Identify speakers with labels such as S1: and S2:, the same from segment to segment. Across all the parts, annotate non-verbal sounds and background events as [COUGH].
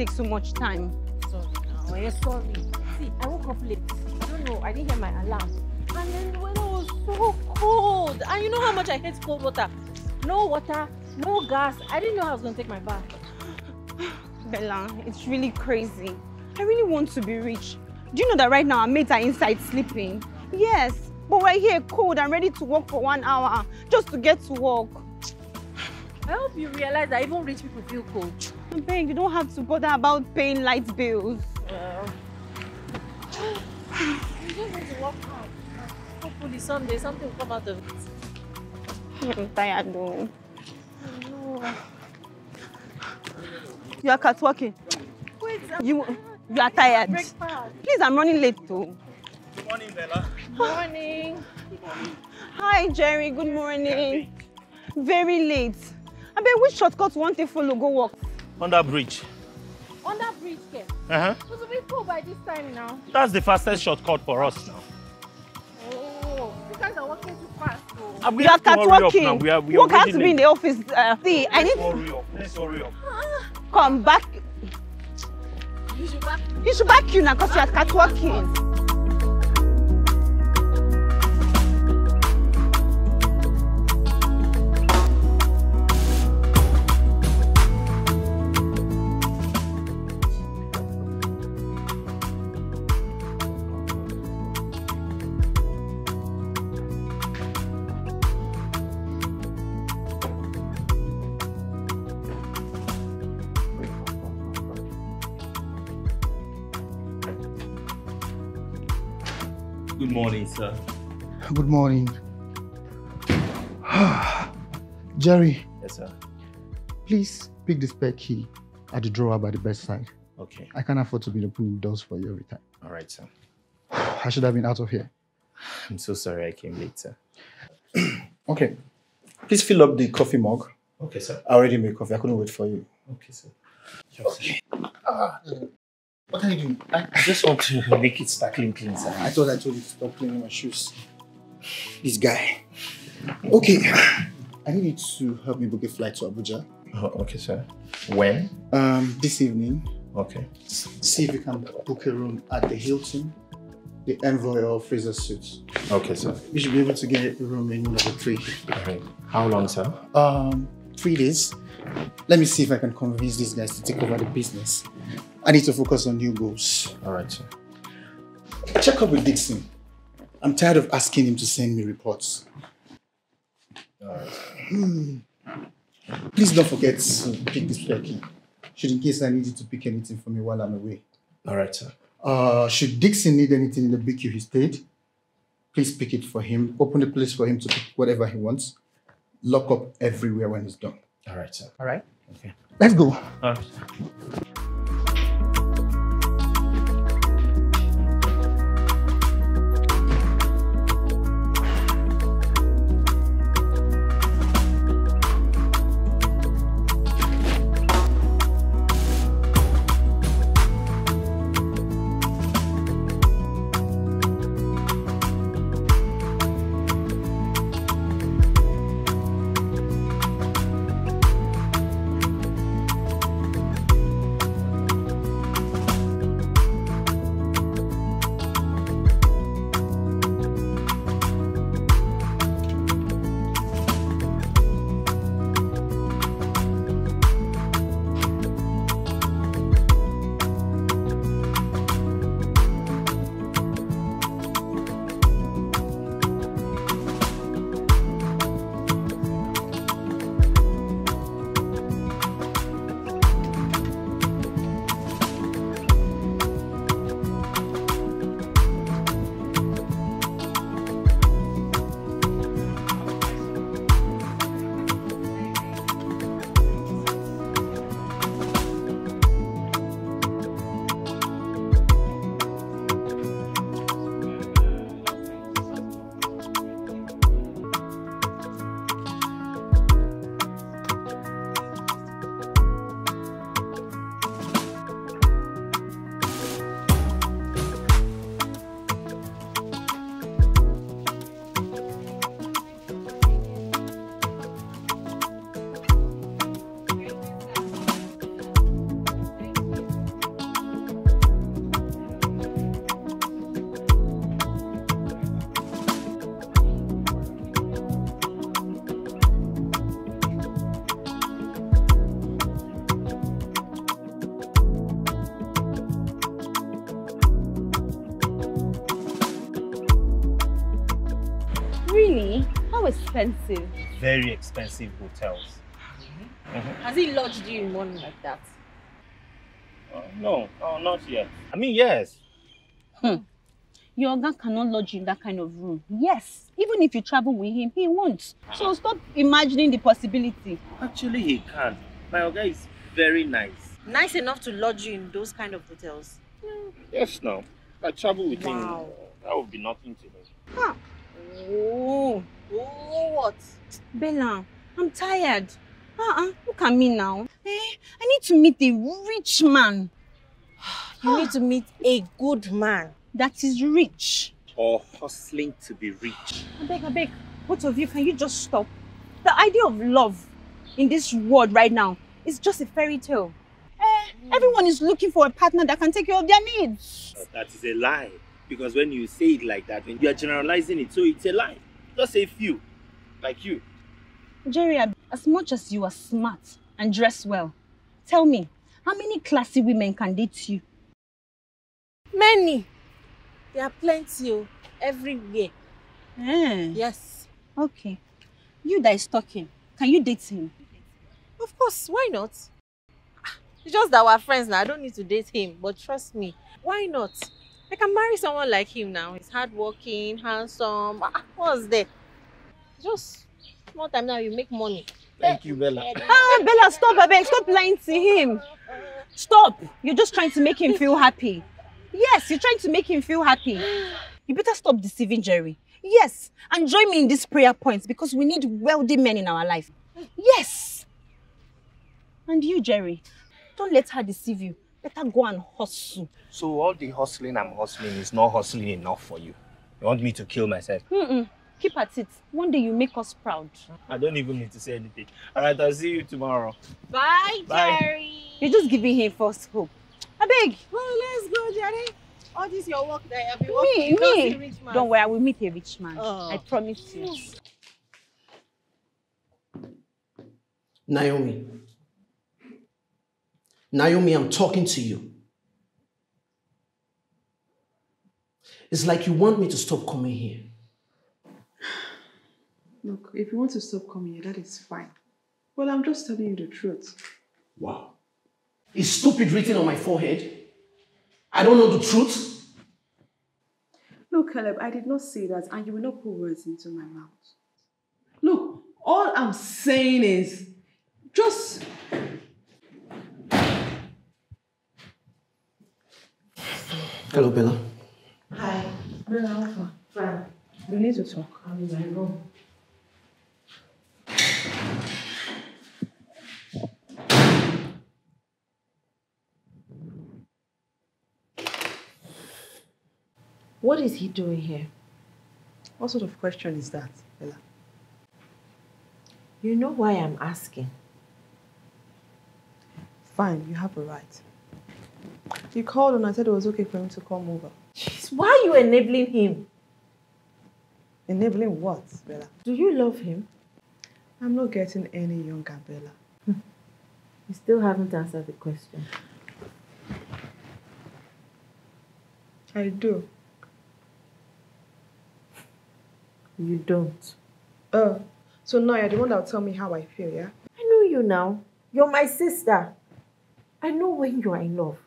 S1: take so much time?
S2: Sorry sorry. See, I woke up late. I don't know, I didn't hear my alarm. And then the weather was so cold. And you know how much I hate cold water. No water, no gas. I didn't know I was going to take my bath. [SIGHS]
S1: Bella, it's really crazy. I really want to be rich. Do you know that right now our mates are inside sleeping? Yes, but we're here cold and ready to work for one hour just to get to work.
S2: I hope you realize that even rich people feel cold.
S1: I beg, you don't have to bother about paying light bills.
S2: Well, you just need to work hard. Hopefully someday something will come out of it.
S1: I'm tired though.
S2: No.
S1: You are catwalking.
S2: Wait, I'm
S1: You, you are tired.
S2: breakfast.
S1: Please, I'm running late too.
S3: Good morning, Bella.
S2: good Morning.
S1: Hi, Jerry. Good morning. Very late. I bet which shortcut you want to follow go work?
S3: Under bridge.
S2: On that bridge, care.
S3: Uh-huh.
S2: It was a bit cold by this time now.
S3: That's the fastest shortcut for us now.
S2: Oh, you guys are working too fast. though.
S3: And we
S1: You are catwalking.
S3: We are, we are
S1: Work has to be in the office. Uh, see, I need
S3: Let's hurry up. Let's hurry up.
S1: come back.
S2: You should back.
S1: You should back you now because you are catwalking.
S3: Morning, sir.
S4: Good morning. [SIGHS] Jerry,
S3: Yes, sir.
S4: please pick the spare key at the drawer by the bedside.
S3: Okay.
S4: I can't afford to be opening doors for you every time.
S3: All right, sir. [SIGHS]
S4: I should have been out of here.
S3: I'm so sorry I came late, sir. [CLEARS THROAT]
S4: Okay. Please fill up the coffee mug.
S3: Okay, sir.
S4: I already made coffee. I couldn't wait for you.
S3: Okay, sir.
S4: Okay. Ah, what are you doing? I,
S3: just want to [LAUGHS] make it sparkling clean, sir.
S4: I thought I told you to stop cleaning my shoes. This guy. Okay. I need you to help me book a flight to Abuja.
S3: Oh, okay, sir. When?
S4: Um, this evening.
S3: Okay.
S4: See if you can book a room at the Hilton, the Envoy or Fraser Suites.
S3: Okay, sir.
S4: You should be able to get a room in number three.
S3: All right. How long, sir?
S4: Um, three days. Let me see if I can convince these guys to take over the business. I need to focus on new goals.
S3: All right, sir.
S4: Check up with Dixon. I'm tired of asking him to send me reports.
S3: All right.
S4: Please don't forget to pick this spare key. Should in case I need you to pick anything for me while I'm away.
S3: All right, sir.
S4: Uh, should Dixon need anything in the BQ he stayed, please pick it for him. Open the place for him to pick whatever he wants. Lock up everywhere when he's done.
S3: All right, sir.
S4: All right?
S3: Okay.
S4: Let's go.
S3: All right.
S5: Very expensive hotels.
S2: Has he lodged you in one like that?
S5: Uh, no, no, not yet. I mean, yes.
S1: Your guy cannot lodge you in that kind of room. Yes, even if you travel with him, he won't. So stop imagining the possibility.
S5: Actually, he can. My guy is very nice.
S2: Nice enough to lodge you in those kind of hotels.
S5: Yes, no. I travel with
S2: Wow.
S5: him. That would be nothing to me. Huh.
S1: Oh,
S2: Oh, what?
S1: Bella, I'm tired. Uh-uh, look at me now. Eh, I need to meet a rich man
S2: You need to meet a good man.
S1: that is rich.
S5: Or hustling to be rich.
S1: I beg, I beg, both of you, can you just stop? The idea of love in this world right now is just a fairy tale. Eh, everyone is looking for a partner that can take care of their needs.
S5: That is a lie. Because when you say it like that, when you are generalizing it, so it's a lie. Just a few. Like you.
S1: Jerry, as much as you are smart and dress well, tell me, how many classy women can date you?
S2: Many. There are plenty oh, everywhere.
S1: Eh,
S2: Yes.
S1: okay. You that is talking, can you date him?
S2: Of course, why not? Ah, It's just that we're friends now. I don't need to date him. But trust me, why not? I can marry someone like him now. He's hardworking, handsome. Ah, What's there? Just small time now, you make money.
S5: Thank you, Bella.
S1: Ah, Bella, stop, I stop lying to him. Stop. You're just trying to make him feel happy. Yes, you're trying to make him feel happy. You better stop deceiving Jerry. Yes, and join me in this prayer point because we need wealthy men in our life. Yes. And you, Jerry, don't let her deceive you. Better go and hustle.
S5: So all the hustling I'm hustling is not hustling enough for you. You want me to kill myself?
S1: Mm-mm. Keep at it. One day you make us proud.
S5: I don't even need to say anything. All right, I'll see you tomorrow.
S2: Bye,
S5: Bye.
S2: Jerry.
S1: You're just giving him false hope. I beg.
S2: Well, let's go, Jerry. All this your work that I've been
S1: Me,
S2: working. you don't
S1: me.
S2: see rich man.
S1: Don't worry, I will meet a rich man.
S2: Oh.
S1: I promise you.
S6: Naomi. Naomi, I'm talking to you. It's like you want me to stop coming here.
S7: Look, if you want to stop coming here, that is fine. Well, I'm just telling you the truth.
S6: Wow. Is stupid written on my forehead? I don't know the truth.
S7: Look, Caleb, I did not say that, and you will not put words into my mouth. Look, all I'm saying is just.
S6: Hello, Bella.
S7: Hi. Bella, Alpha. Fine. We need to talk. I'm in my room.
S2: What is he doing here?
S7: What sort of question is that, Bella?
S2: You know why I'm asking.
S7: Fine, you have a right. You called and I said it was okay for him to come over.
S2: Jeez, why are you enabling him?
S7: Enabling what, Bella?
S2: Do you love him?
S7: I'm not getting any younger, Bella. Hmm.
S2: You still haven't answered the question.
S7: I do.
S2: You don't.
S7: Oh, so now you're the one that will tell me how I feel, yeah?
S2: I know you now. You're my sister. I know when you are in love.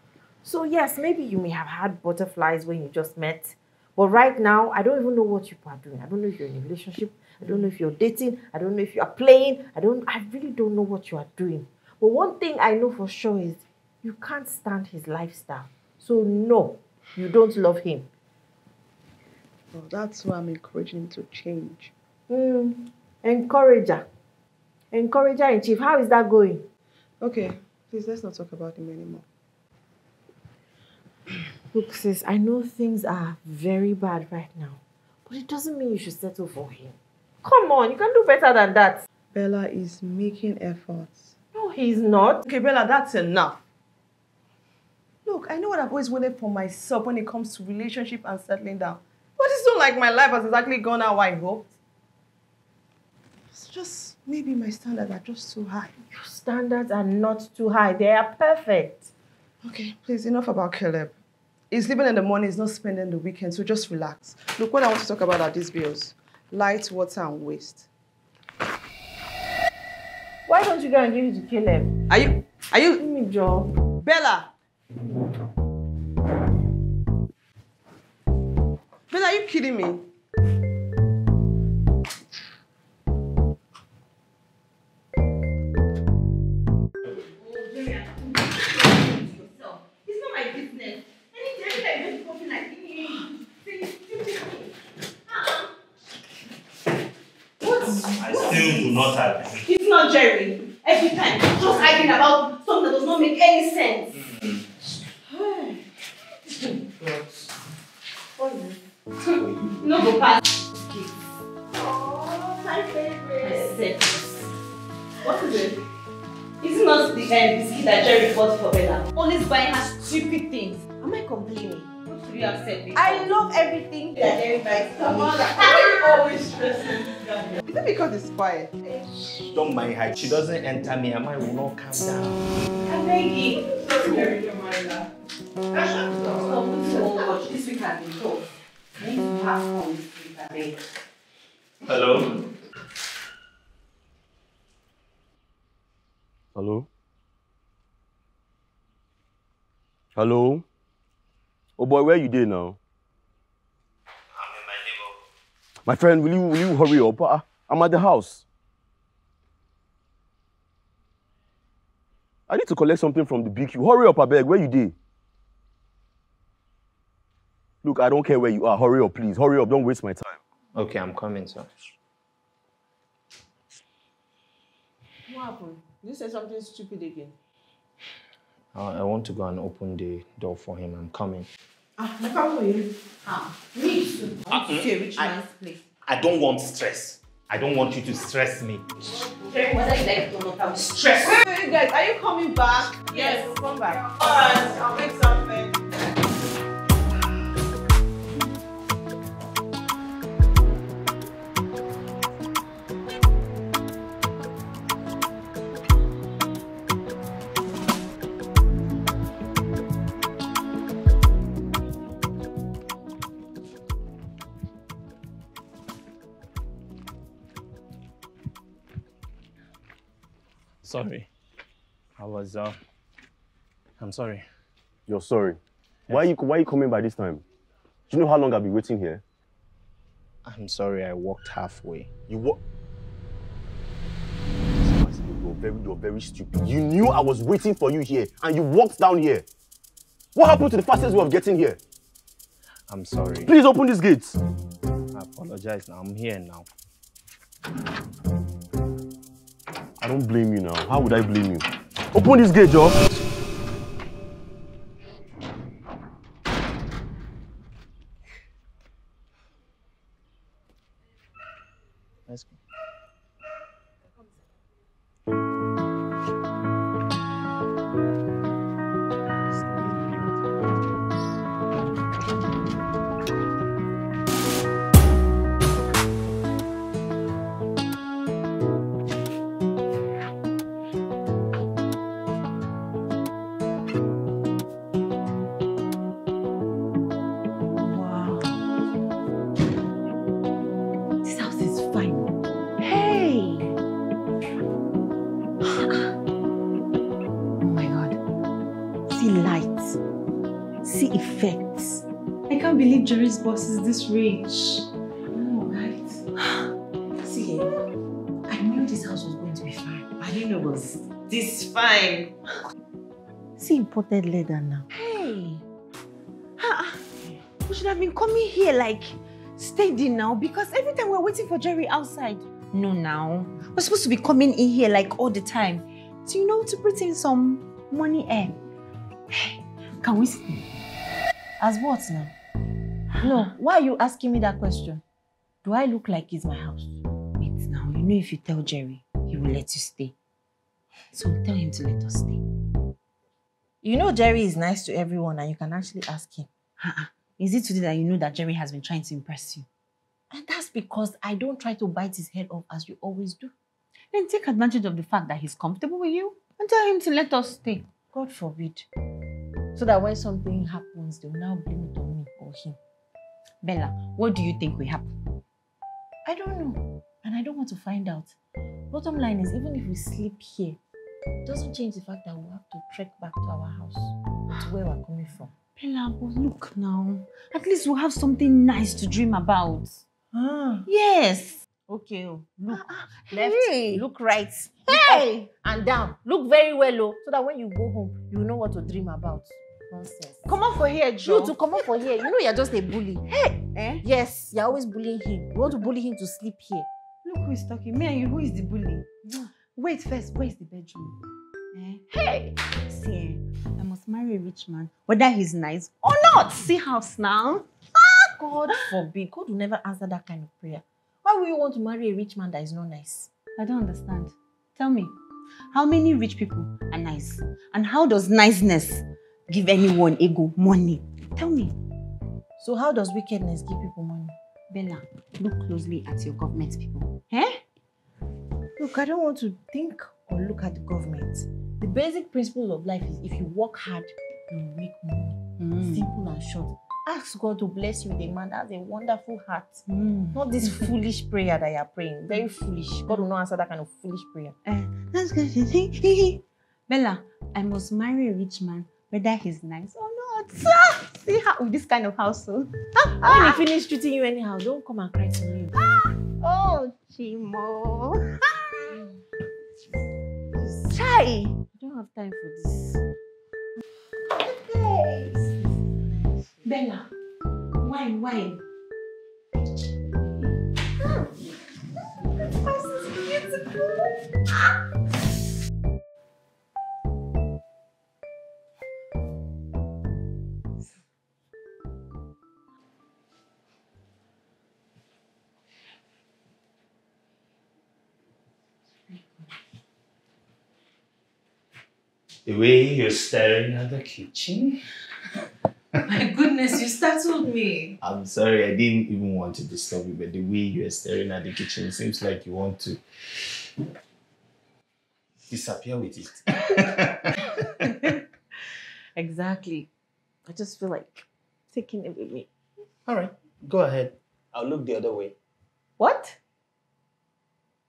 S2: So, yes, maybe you may have had butterflies when you just met. But right now, I don't even know what you are doing. I don't know if you're in a relationship. I don't know if you're dating. I don't know if you are playing. I don't I really don't know what you are doing. But one thing I know for sure is you can't stand his lifestyle. So no, you don't love him.
S7: Well, that's why I'm encouraging him to change.
S2: Mm, encourager. Encourager in chief. How is that going?
S7: Okay, please let's not talk about him anymore. [CLEARS THROAT]
S2: Look, sis, I know things are very bad right now, but it doesn't mean you should settle for him. Come on, you can do better than that.
S7: Bella is making efforts.
S2: No, he's not.
S7: Okay, Bella, that's enough. Look, I know what I've always wanted for myself when it comes to relationship and settling down it's not like my life has exactly gone how I hoped. It's just maybe my standards are just too high.
S2: Your standards are not too high. They are perfect.
S7: Okay, please, enough about Caleb. He's living in the morning, he's not spending the weekend, so just relax. Look, what I want to talk about are these bills. Light, water, and waste.
S2: Why don't you go and give it to Caleb?
S7: Are you... Are you...
S2: Give me job.
S7: Bella! Are you kidding me?
S1: Oh, Jeremy, I don't think it's yourself. It's not my business. Anytime that you talking like me, say stupid things. What's
S5: I still do not agree.
S1: It's not Jerry. Every time, just arguing about something that does not make any sense. no go pass. Oh, my favorite. What is it? Is it not the uh, biscuit that Jerry bought for Bella? Always buying her stupid things. Am I complaining? What should you have said before?
S2: I love everything that Jerry buys for
S7: Come
S2: me.
S7: why always stressing? Is it because it's quiet?
S5: Don't mind her. She doesn't enter me. and mine will not calm down.
S1: I'm begging.
S7: Sorry, Jerry, don't mind that.
S1: Stop putting so much. This week has been tough. I pass on this week, I beg.
S5: Hello?
S8: Hello? Hello? Oh boy, where you dey now?
S5: I'm in my neighborhood.
S8: My friend, will you will you hurry up? Ah, I'm at the house. I need to collect something from the BQ. Hurry up, abeg. Where you dey? Look, I don't care where you are. Hurry up, please. Hurry up. Don't waste my time.
S5: Okay, I'm coming, sir.
S2: What happened? Did you say something stupid again?
S5: I, I want to go and open the door for him. I'm coming.
S2: Ah, I'm coming for you.
S1: Ah, me too. I want to see a rich
S5: I-
S1: man's place.
S5: I don't want stress. I don't want you to stress me.
S1: Whether you like it or not, I'm stressed.
S7: Wait, wait, guys, are you coming back?
S2: Yes, we'll come back.
S7: Alright, I'll make something.
S5: Sorry. I was, uh, I'm sorry.
S8: You're sorry. Why you why you coming by this time? Do you know how long I've been waiting here?
S5: I'm sorry I walked halfway.
S8: You what? You're very, you're very stupid. You knew I was waiting for you here, and you walked down here. What happened to the fastest way of getting here?
S5: I'm sorry.
S8: Please open these gates.
S5: I apologize now. I'm here now.
S8: I don't blame you now. How would I blame you? Open this gate, Joe.
S1: Boss is this rich.
S7: Oh, right. [SIGHS]
S1: See, I knew this house was going to be fine.
S7: I didn't know it was this fine.
S2: See imported leather now.
S1: Hey! Ha! We should have been coming here like steady now because every time we're waiting for Jerry outside. No, now. We're supposed to be coming in here like all the time. So, you know, to put in some money eh? in. [SIGHS] Hey, can we see?
S2: As what now? No, why are you asking me that question? Do I look like it's my house?
S1: Wait now, you know if you tell Jerry, he will let you stay. So tell him to let us stay.
S2: You know Jerry is nice to everyone and you can actually ask him.
S1: Is it today that you know that Jerry has been trying to impress you?
S2: And that's because I don't try to bite his head off as you always do.
S1: Then take advantage of the fact that he's comfortable with you and tell him to let us stay.
S2: God forbid. So that when something happens, they'll now blame it on me or him.
S1: Bella, what do you think will happen?
S2: I don't know. And I don't want to find out. Bottom line is, even if we sleep here, it doesn't change the fact that we'll have to trek back to our house, to where we're coming from.
S1: Bella, but look now. At least we'll have something nice to dream about.
S2: Ah.
S1: Yes.
S2: Okay, oh, look left,
S1: Hey.
S2: look right,
S1: Hey.
S2: and down. Look very well, oh, so that when you go home, you know what to dream about. Nonsense.
S1: Come on for here, Joe.
S2: You to come on for here. You know you're just a bully. Hey.
S1: Eh?
S2: Yes, you're always bullying him. You want to bully him to sleep here.
S1: Look who is talking. Me and you, who is the bully? Wait first, where's the bedroom? Eh? Hey! See, eh, I must marry a rich man, whether he's nice or not. See house now.
S2: God forbid. God will never answer that kind of prayer. Why would you want to marry a rich man that is not nice?
S1: I don't understand. Tell me, how many rich people are nice? And how does niceness give anyone ego money? Tell me.
S2: So how does wickedness give people money?
S1: Bella, look closely at your government people. Eh?
S2: Look, I don't want to think or look at the government. The basic principle of life is if you work hard, you make money.
S1: Mm.
S2: Simple and short. Ask God to bless you with a man that has a wonderful heart.
S1: Mm.
S2: Not this foolish prayer that you're praying. Very foolish. God will not answer that kind of foolish prayer.
S1: Eh, that's good. [LAUGHS] Bella, I must marry a rich man, whether he's nice or not. Ah, See how with this kind of household. [LAUGHS]
S2: When he finish treating you anyhow, don't come and cry to me.
S1: Oh, Chimo. [LAUGHS] Chai.
S2: I don't have time for this.
S1: Bella, wine, wine. Ah, this house is beautiful.
S5: The way you're staring at the kitchen. [LAUGHS]
S7: My goodness, you startled me.
S5: I'm sorry, I didn't even want to disturb you, but the way you're staring at the kitchen seems like you want to disappear with it. [LAUGHS]
S2: Exactly. I just feel like taking it with me.
S5: All right, go ahead. I'll look the other way.
S2: What?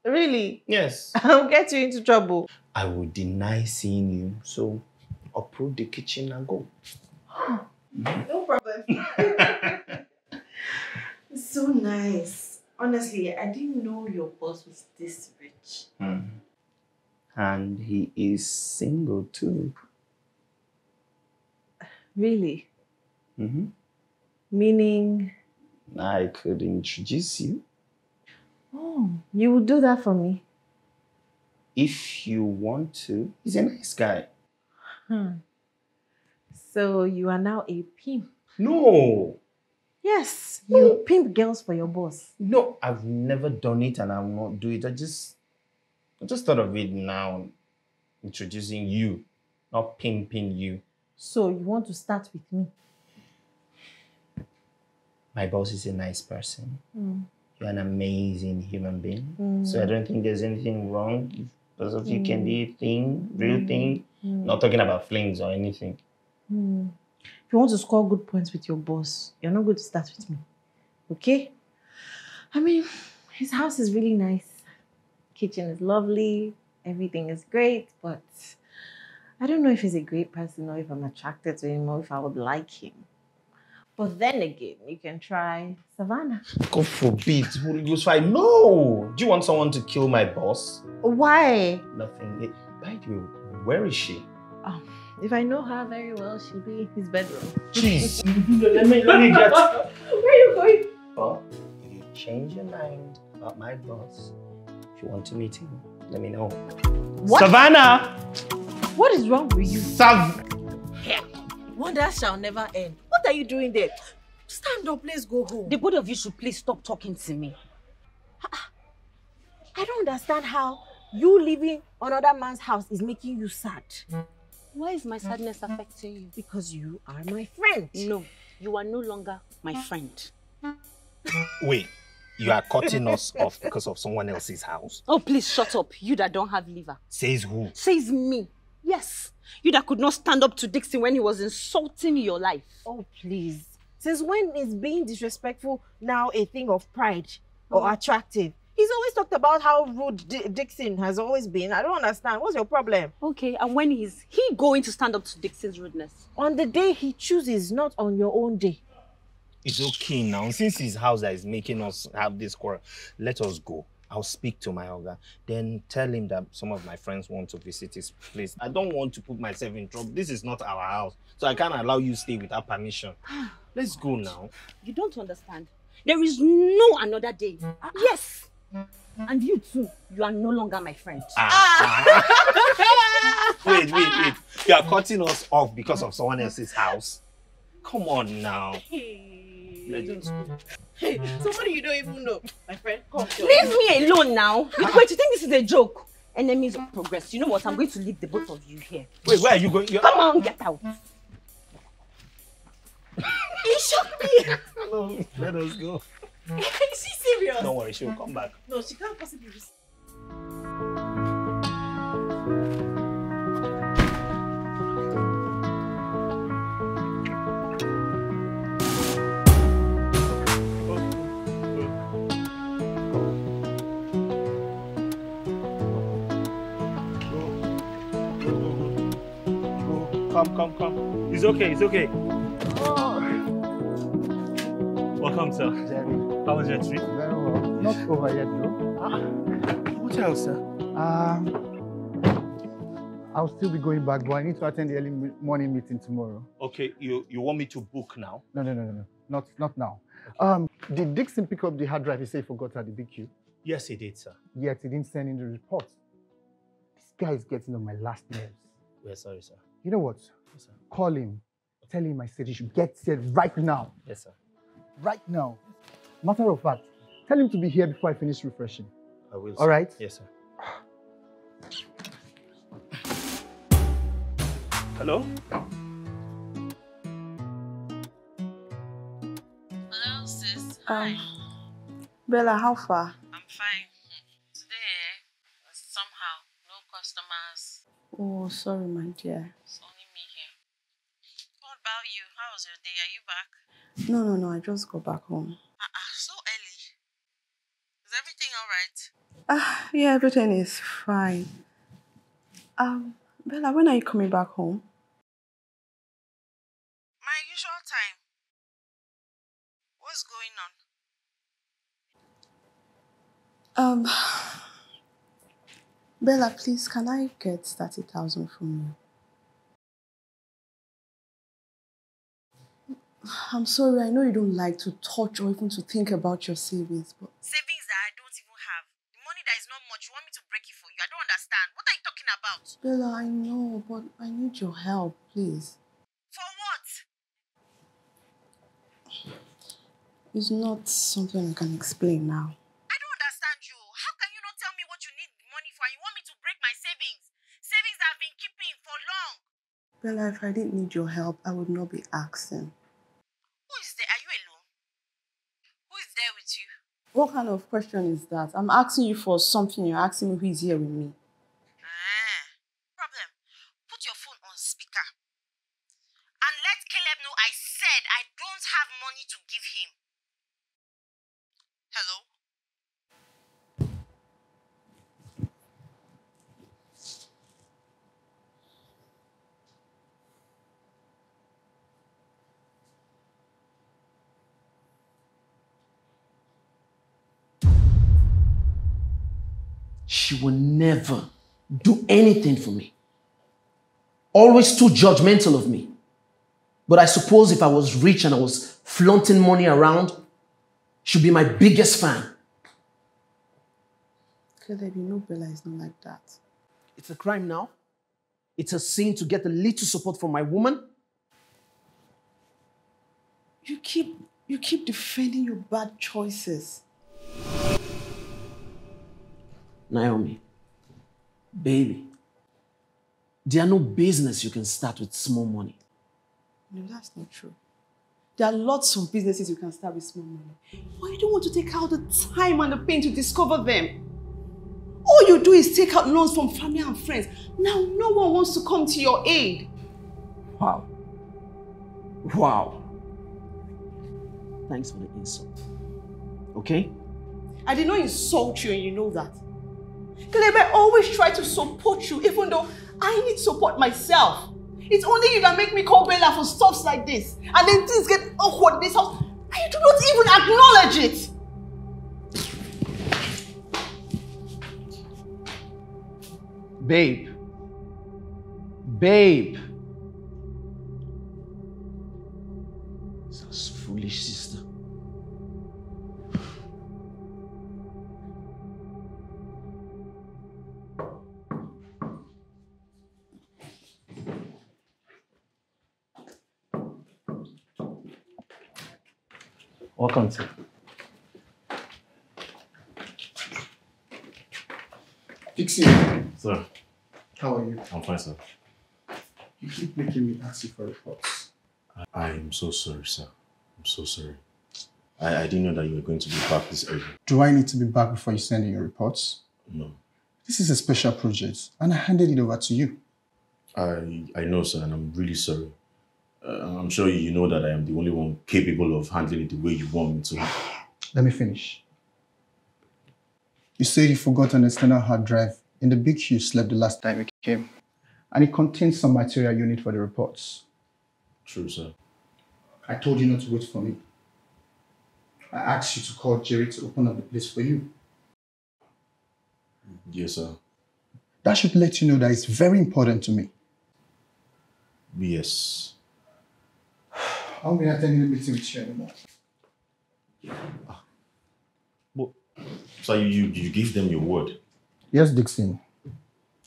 S2: Really?
S5: Yes. [LAUGHS]
S2: I'll get you into trouble.
S5: I will deny seeing you, so uproot the kitchen and go. [GASPS]
S7: No problem. [LAUGHS] so nice. Honestly, I didn't know your boss was this rich.
S5: And he is single too.
S2: Really?
S5: Mm-hmm.
S2: Meaning,
S5: I could introduce you
S2: oh, you would do that for me?
S5: if you want to. He's a nice guy.
S2: Hmm. So you are now a pimp?
S5: No,
S2: Yes, you pimp girls for your boss.
S5: no, I've never done it and I will not do it. I just, I just thought of it now, introducing you, not pimping you.
S2: So you want to start with me?
S5: My boss is a nice person.
S2: Mm.
S5: You're an amazing human being.
S2: Mm.
S5: So I don't think there's anything wrong. If both of you can be a thing, real
S2: Mm.
S5: thing.
S2: Mm.
S5: Not talking about flings or anything.
S2: If you want to score good points with your boss, you're not going to start with me. Okay? I mean, his house is really nice. Kitchen is lovely. Everything is great, but I don't know if he's a great person or if I'm attracted to him or if I would like him. But then again, you can try Savannah.
S5: God forbid, Holy Ghost fire. No! Do you want someone to kill my boss?
S2: Why?
S5: Nothing. Eh, By the way, where is she?
S2: If I know her very well, she'll be in his bedroom.
S5: Jeez. [LAUGHS] let me let me get.
S2: Where are you going?
S5: But if you change your mind about my boss, if you want to meet him, let me know.
S2: What?
S5: Savannah!
S2: What is wrong with you?
S5: Sav.
S2: Wonder shall never end. What are you doing there? Stand up, let's go home.
S1: The both of you should please stop talking to me.
S2: I don't understand how you living another man's house is making you sad.
S1: Why is my sadness affecting you?
S2: Because you are my friend.
S1: No, you are no longer my friend.
S5: Wait, you are cutting us off because of someone else's house?
S1: Oh, please shut up. You that don't have liver.
S5: Says who?
S1: Says me. Yes. You that could not stand up to Dixon when he was insulting your life.
S2: Oh, please. Since when is being disrespectful now a thing of pride or oh. attractive? He's always talked about how rude D- Dixon has always been. I don't understand. What's your problem?
S1: Okay, and when is he going to stand up to Dixon's rudeness?
S2: On the day he chooses, not on your own day.
S5: It's okay now. Since his house that is making us have this quarrel, let us go. I'll speak to my Oga. Then tell him that some of my friends want to visit his place. I don't want to put myself in trouble. This is not our house. So I can't allow you stay without permission. [SIGHS] Let's go now.
S1: You don't understand. There is no another day. Yes. And you too, you are no longer my friend. Ah! [LAUGHS]
S5: wait, wait, wait. You are cutting us off because of someone else's house. Come on now. Let's just go.
S2: Hey, somebody you don't even know. My friend, come.
S1: Leave me alone now. You, wait, you think this is a joke? Enemies of progress. You know what? I'm going to leave the both of you here.
S5: Wait, where are you going? You're...
S1: Come on, get out. [LAUGHS]
S2: He shocked me.
S5: No, let us go. [LAUGHS]
S2: Is she serious?
S5: Don't worry, she'll come back.
S2: No, she can't possibly.
S5: Come, come, come. It's okay, it's okay. Welcome, sir.
S4: Jerry,
S5: How was your trip?
S4: very well. Not over yet, though.
S5: What else, sir?
S4: Um, I'll still be going back, but I need to attend the early morning meeting tomorrow.
S5: Okay, you, you want me to book now?
S4: No, no, no, no, no. Not, not now. Um, did Dixon pick up the hard drive he said he forgot at the BQ?
S5: Yes, he did, sir.
S4: Yet he didn't send in the report. This guy is getting on my last nerves.
S5: We're sorry, sir.
S4: You know what?
S5: Yes, sir.
S4: Call him. Tell him I said he should get here right now.
S5: Yes, sir.
S4: Right now. Matter of fact, tell him to be here before I finish refreshing.
S5: I will.
S4: All right?
S5: Yes, sir. Hello?
S9: Hello, sis.
S7: Um, Bella, how far?
S9: I'm fine. Today, eh, somehow, no customers.
S7: Oh, sorry, my dear.
S9: It's only me here. What about you? How was your day? Are you back?
S7: No, no, no. I just got back home.
S9: Uh-uh, so early. Is everything all right?
S7: Ah, yeah, everything is fine. Um, Bella, when are you coming back home?
S9: My usual time. What's going on?
S7: Um, [SIGHS] Bella, please, can I get 30,000 from you? I'm sorry, I know you don't like to touch or even to think about your savings, but
S9: Savings that I don't even have. The money that is not much. You want me to break it for you? I don't understand. What are you talking about?
S7: Bella, I know, but I need your help, please.
S9: For what?
S7: It's not something I can explain now.
S9: I don't understand you. How can you not tell me what you need money for? You want me to break my savings? Savings that I've been keeping for long.
S7: Bella, if I didn't need your help, I would not be asking.
S9: Who is there? Are you alone? Who is there with you?
S7: What kind of question is that? I'm asking you for something, you're asking me who is here with me.
S9: Ah, problem. Put your phone on speaker. And let Caleb know I said I don't have money to give him. Hello?
S6: She will never do anything for me. Always too judgmental of me. But I suppose if I was rich and I was flaunting money around, she'd be my biggest fan.
S7: Caleb, you know Bella is not like that.
S6: It's a crime now. It's a sin to get a little support from my woman.
S7: You keep you keep defending your bad choices.
S6: Naomi, baby, there are no business you can start with small money.
S7: No, that's not true. There are lots of businesses you can start with small money. Why you don't want to take out the time and the pain to discover them. All you do is take out loans from family and friends. Now no one wants to come to your aid.
S6: Wow. Wow. Thanks for the insult. Okay?
S7: I did not insult you and you know that. Caleb, I always try to support you even though I need support myself. It's only you that make me call Bella for stuffs like this. And then things get awkward in this house you do not even acknowledge it.
S6: Babe. Babe.
S5: Welcome, sir.
S4: Dixie,
S3: Sir,
S4: how are you?
S3: I'm fine, sir.
S4: You keep making me ask you for reports.
S3: I am so sorry, sir. I'm so sorry. I, I didn't know that you were going to be back this early.
S4: Do I need to be back before you send in your reports?
S3: No.
S4: This is a special project, and I handed it over to you.
S3: I I know, sir, and I'm really sorry. Uh, I'm sure you know that I am the only one capable of handling it the way you want me to.
S4: Let me finish. You said you forgot an external hard drive in the big you slept the last time you came, and it contains some material you need for the reports.
S3: True, sir.
S4: I told you not to wait for me. I asked you to call Jerry to open up the place for you.
S3: Yes, sir.
S4: That should let you know that it's very important to me.
S3: Yes.
S4: I won't be attending the meeting with you anymore.
S3: So you, you you gave them your word.
S4: Yes, Dixon.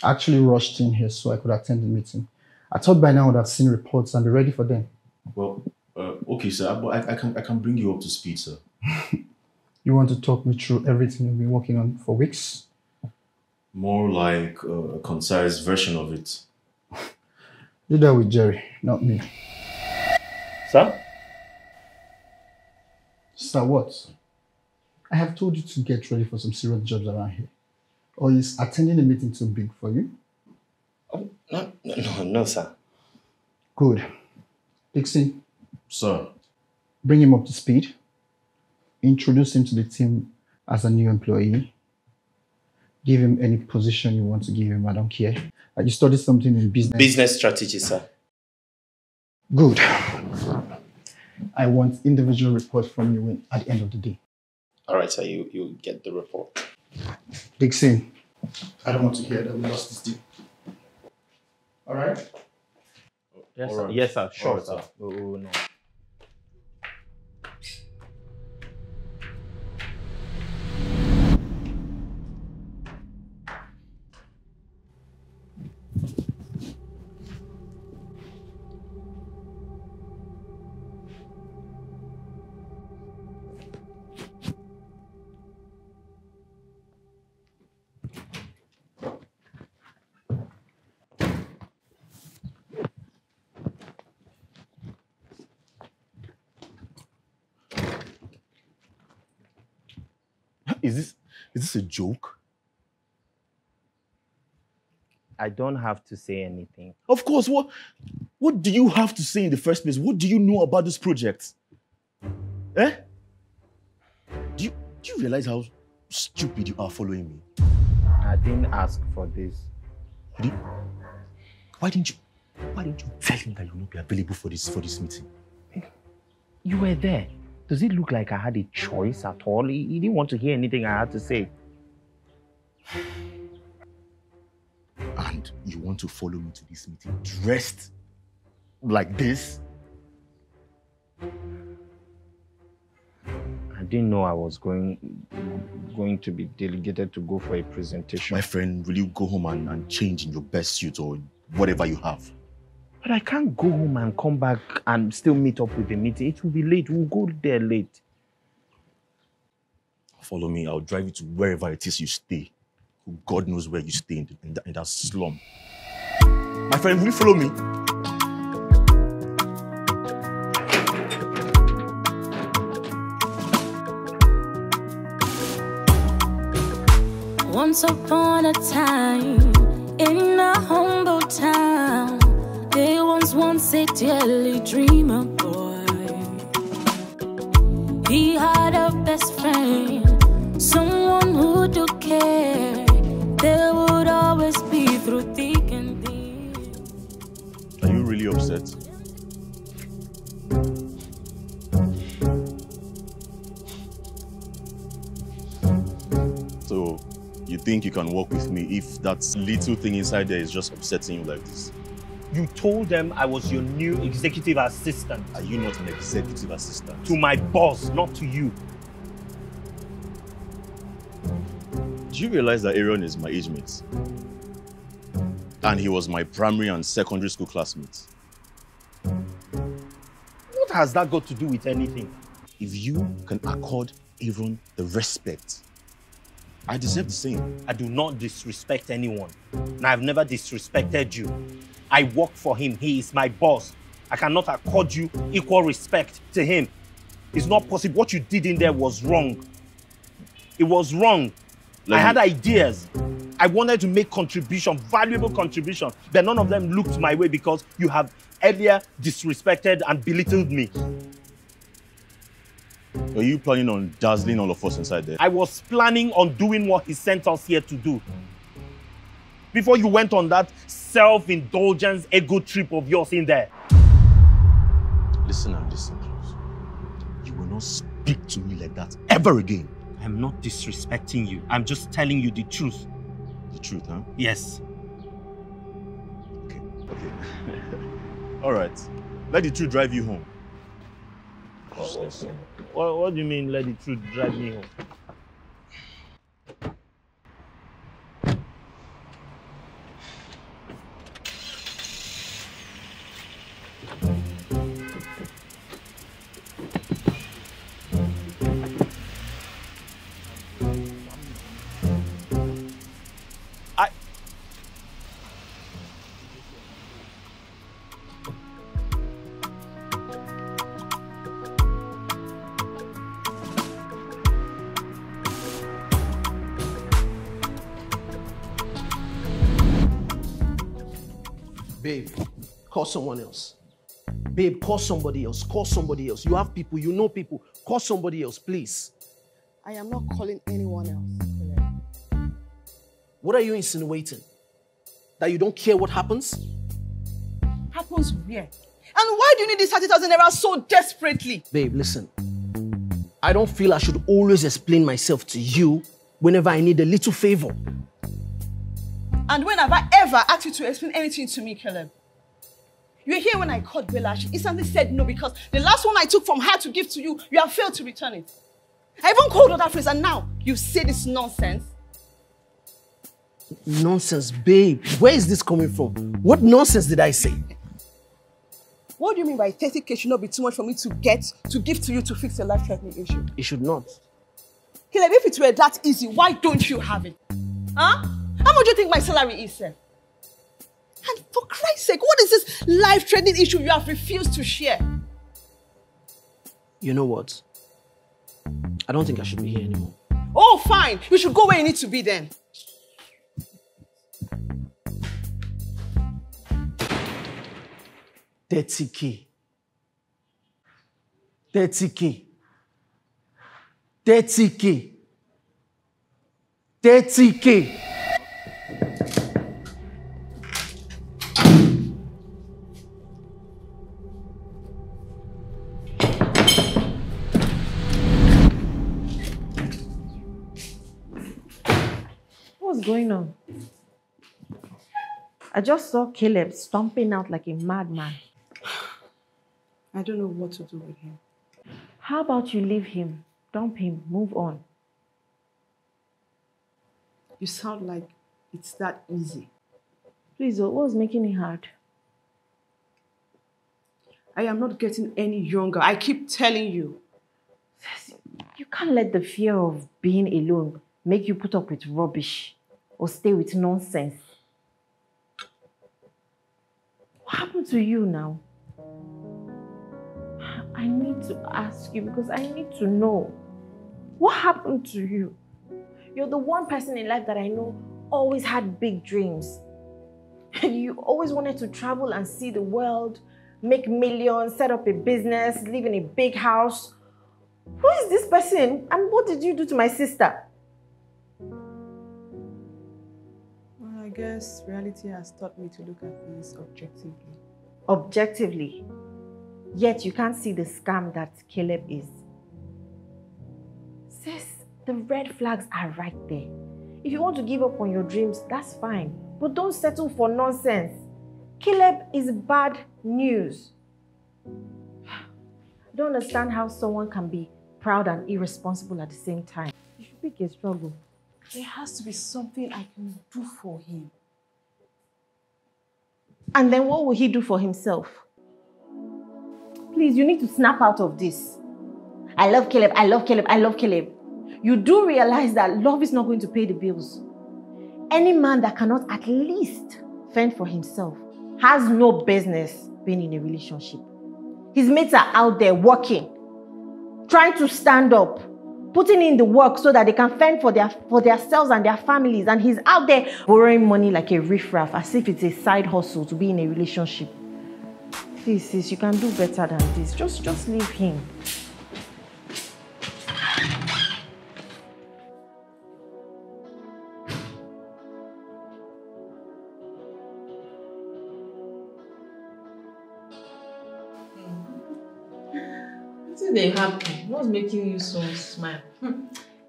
S4: I actually rushed in here so I could attend the meeting. I thought by now I would have seen reports and be ready for them.
S3: Well, uh, okay, sir. But I, I can I can bring you up to speed, sir. [LAUGHS]
S4: You want to talk me through everything you've been working on for weeks?
S3: More like uh, a concise version of it. [LAUGHS]
S4: Do that with Jerry, not me.
S5: Sir?
S4: Sir, what? I have told you to get ready for some serious jobs around here. Or is attending a meeting too big for you?
S5: No, no, no, no, sir.
S4: Good. Dixon,
S3: Sir.
S4: bring him up to speed. Introduce him to the team as a new employee. Give him any position you want to give him. I don't care. Uh, you studied something in business.
S5: Business strategy, sir.
S4: Good. I want individual reports from you at the end of the day.
S5: All right, sir. You you get the report.
S4: Big scene. I don't want to hear that we lost this deal. All right?
S5: Yes,
S3: All
S5: sir. Yes, sir. Sure,
S3: All right,
S5: sir.
S3: sir.
S5: Oh, no.
S8: Is this a joke?
S5: I don't have to say anything.
S8: Of course. What what do you have to say in the first place? What do you know about this project? Eh? Do you do you realize how stupid you are following me?
S5: I didn't ask for this.
S8: Didn't- Why didn't you why didn't you tell him that you will not be available for this for this meeting?
S5: You were there. Does it look like I had a choice at all? He, he didn't want to hear anything I had to say.
S8: And you want to follow me to this meeting dressed like this?
S5: I didn't know I was going going to be delegated to go for a presentation.
S8: My friend, will you go home and, and change in your best suit or whatever you have?
S5: But I can't go home and come back and still meet up with the meeting. It will be late. We'll go there late.
S8: Follow me. I'll drive you to wherever it is you stay. God knows where you stay in, the, in, that, in that slum. My friend, will you follow me?
S10: Once upon a time, in a humble a daily dreamer boy. He had a best friend, someone who took care. There would always be through thick and thin.
S8: Are you really upset? So, you think you can work with me if that little thing inside there is just upsetting you like this?
S5: You told them I was your new executive assistant.
S8: Are you not an executive assistant?
S5: To my boss, not to you.
S8: Do you realize that Aaron is my age mate? And he was my primary and secondary school classmate.
S5: What has that got to do with anything?
S8: If you can accord Aaron the respect, I deserve the same.
S5: I do not disrespect anyone. And I've never disrespected you. I work for him. He is my boss. I cannot accord you equal respect to him. It's not possible. What you did in there was wrong. It was wrong.
S8: Let
S5: I had ideas. I wanted to make contribution, valuable contribution, but none of them looked my way because you have earlier disrespected and belittled me.
S8: Are you planning on dazzling all of us inside there?
S5: I was planning on doing what he sent us here to do. Before you went on that self-indulgence ego trip of yours in there.
S8: Listen and listen close. You will not speak to me like that ever again.
S5: I'm not disrespecting you. I'm just telling you the truth.
S8: The truth, huh?
S5: Yes.
S8: Okay. Okay. [LAUGHS] All right. Let the truth drive you home.
S5: What, what do you mean let the truth drive me home?
S6: Someone else. Babe, call somebody else. Call somebody else. You have people, you know people. Call somebody else, please.
S7: I am not calling anyone else.
S6: What are you insinuating? That you don't care what happens?
S7: Happens where? And why do you need this 30,000 naira so desperately?
S6: Babe, listen. I don't feel I should always explain myself to you whenever I need a little favor.
S7: And when have I ever asked you to explain anything to me, Caleb? You were here when I called Bella. She instantly said no because the last one I took from her to give to you, you have failed to return it. I even called other friends and now you say this nonsense.
S6: Nonsense, babe. Where is this coming from? What nonsense did I say?
S7: What do you mean by 30k should not be too much for me to get to give to you to fix a life-threatening issue?
S6: It should not.
S7: Caleb, if it were that easy, why don't you have it? Huh? How much do you think my salary is, sir? And for Christ's sake, what is this life-threatening issue you have refused to share?
S6: You know what? I don't think I should be here anymore.
S7: Oh, fine. You should go where you need to be then.
S6: Thirty K. Thirty K. Thirty K. Thirty K.
S2: I just saw Caleb stomping out like a madman.
S7: I don't know what to do with him.
S2: How about you leave him, dump him, move on?
S7: You sound like it's that easy.
S2: Please, oh, what's making it hard?
S7: I am not getting any younger. I keep telling you.
S2: You can't let the fear of being alone make you put up with rubbish or stay with nonsense. What happened to you now? I need to ask you because I need to know. What happened to you? You're the one person in life that I know always had big dreams. You always wanted to travel and see the world, make millions, set up a business, live in a big house. Who is this person? And what did you do to my sister?
S7: Guess reality has taught me to look at things objectively.
S2: Objectively. Yet you can't see the scam that Caleb is. Sis, The red flags are right there. If you want to give up on your dreams, that's fine. But don't settle for nonsense. Caleb is bad news. I [SIGHS] don't understand how someone can be proud and irresponsible at the same time. You should pick a struggle.
S7: There has to be something I can do for him.
S2: And then what will he do for himself? Please, you need to snap out of this. I love Caleb, I love Caleb, I love Caleb. You do realize that love is not going to pay the bills. Any man that cannot at least fend for himself has no business being in a relationship. His mates are out there working, trying to stand up, putting in the work so that they can fend for their for themselves and their families. And he's out there borrowing money like a riffraff, as if it's a side hustle to be in a relationship. Please, sis, you can do better than this. Just just leave him.
S1: Dey happen? What's making you so smile? Hmm.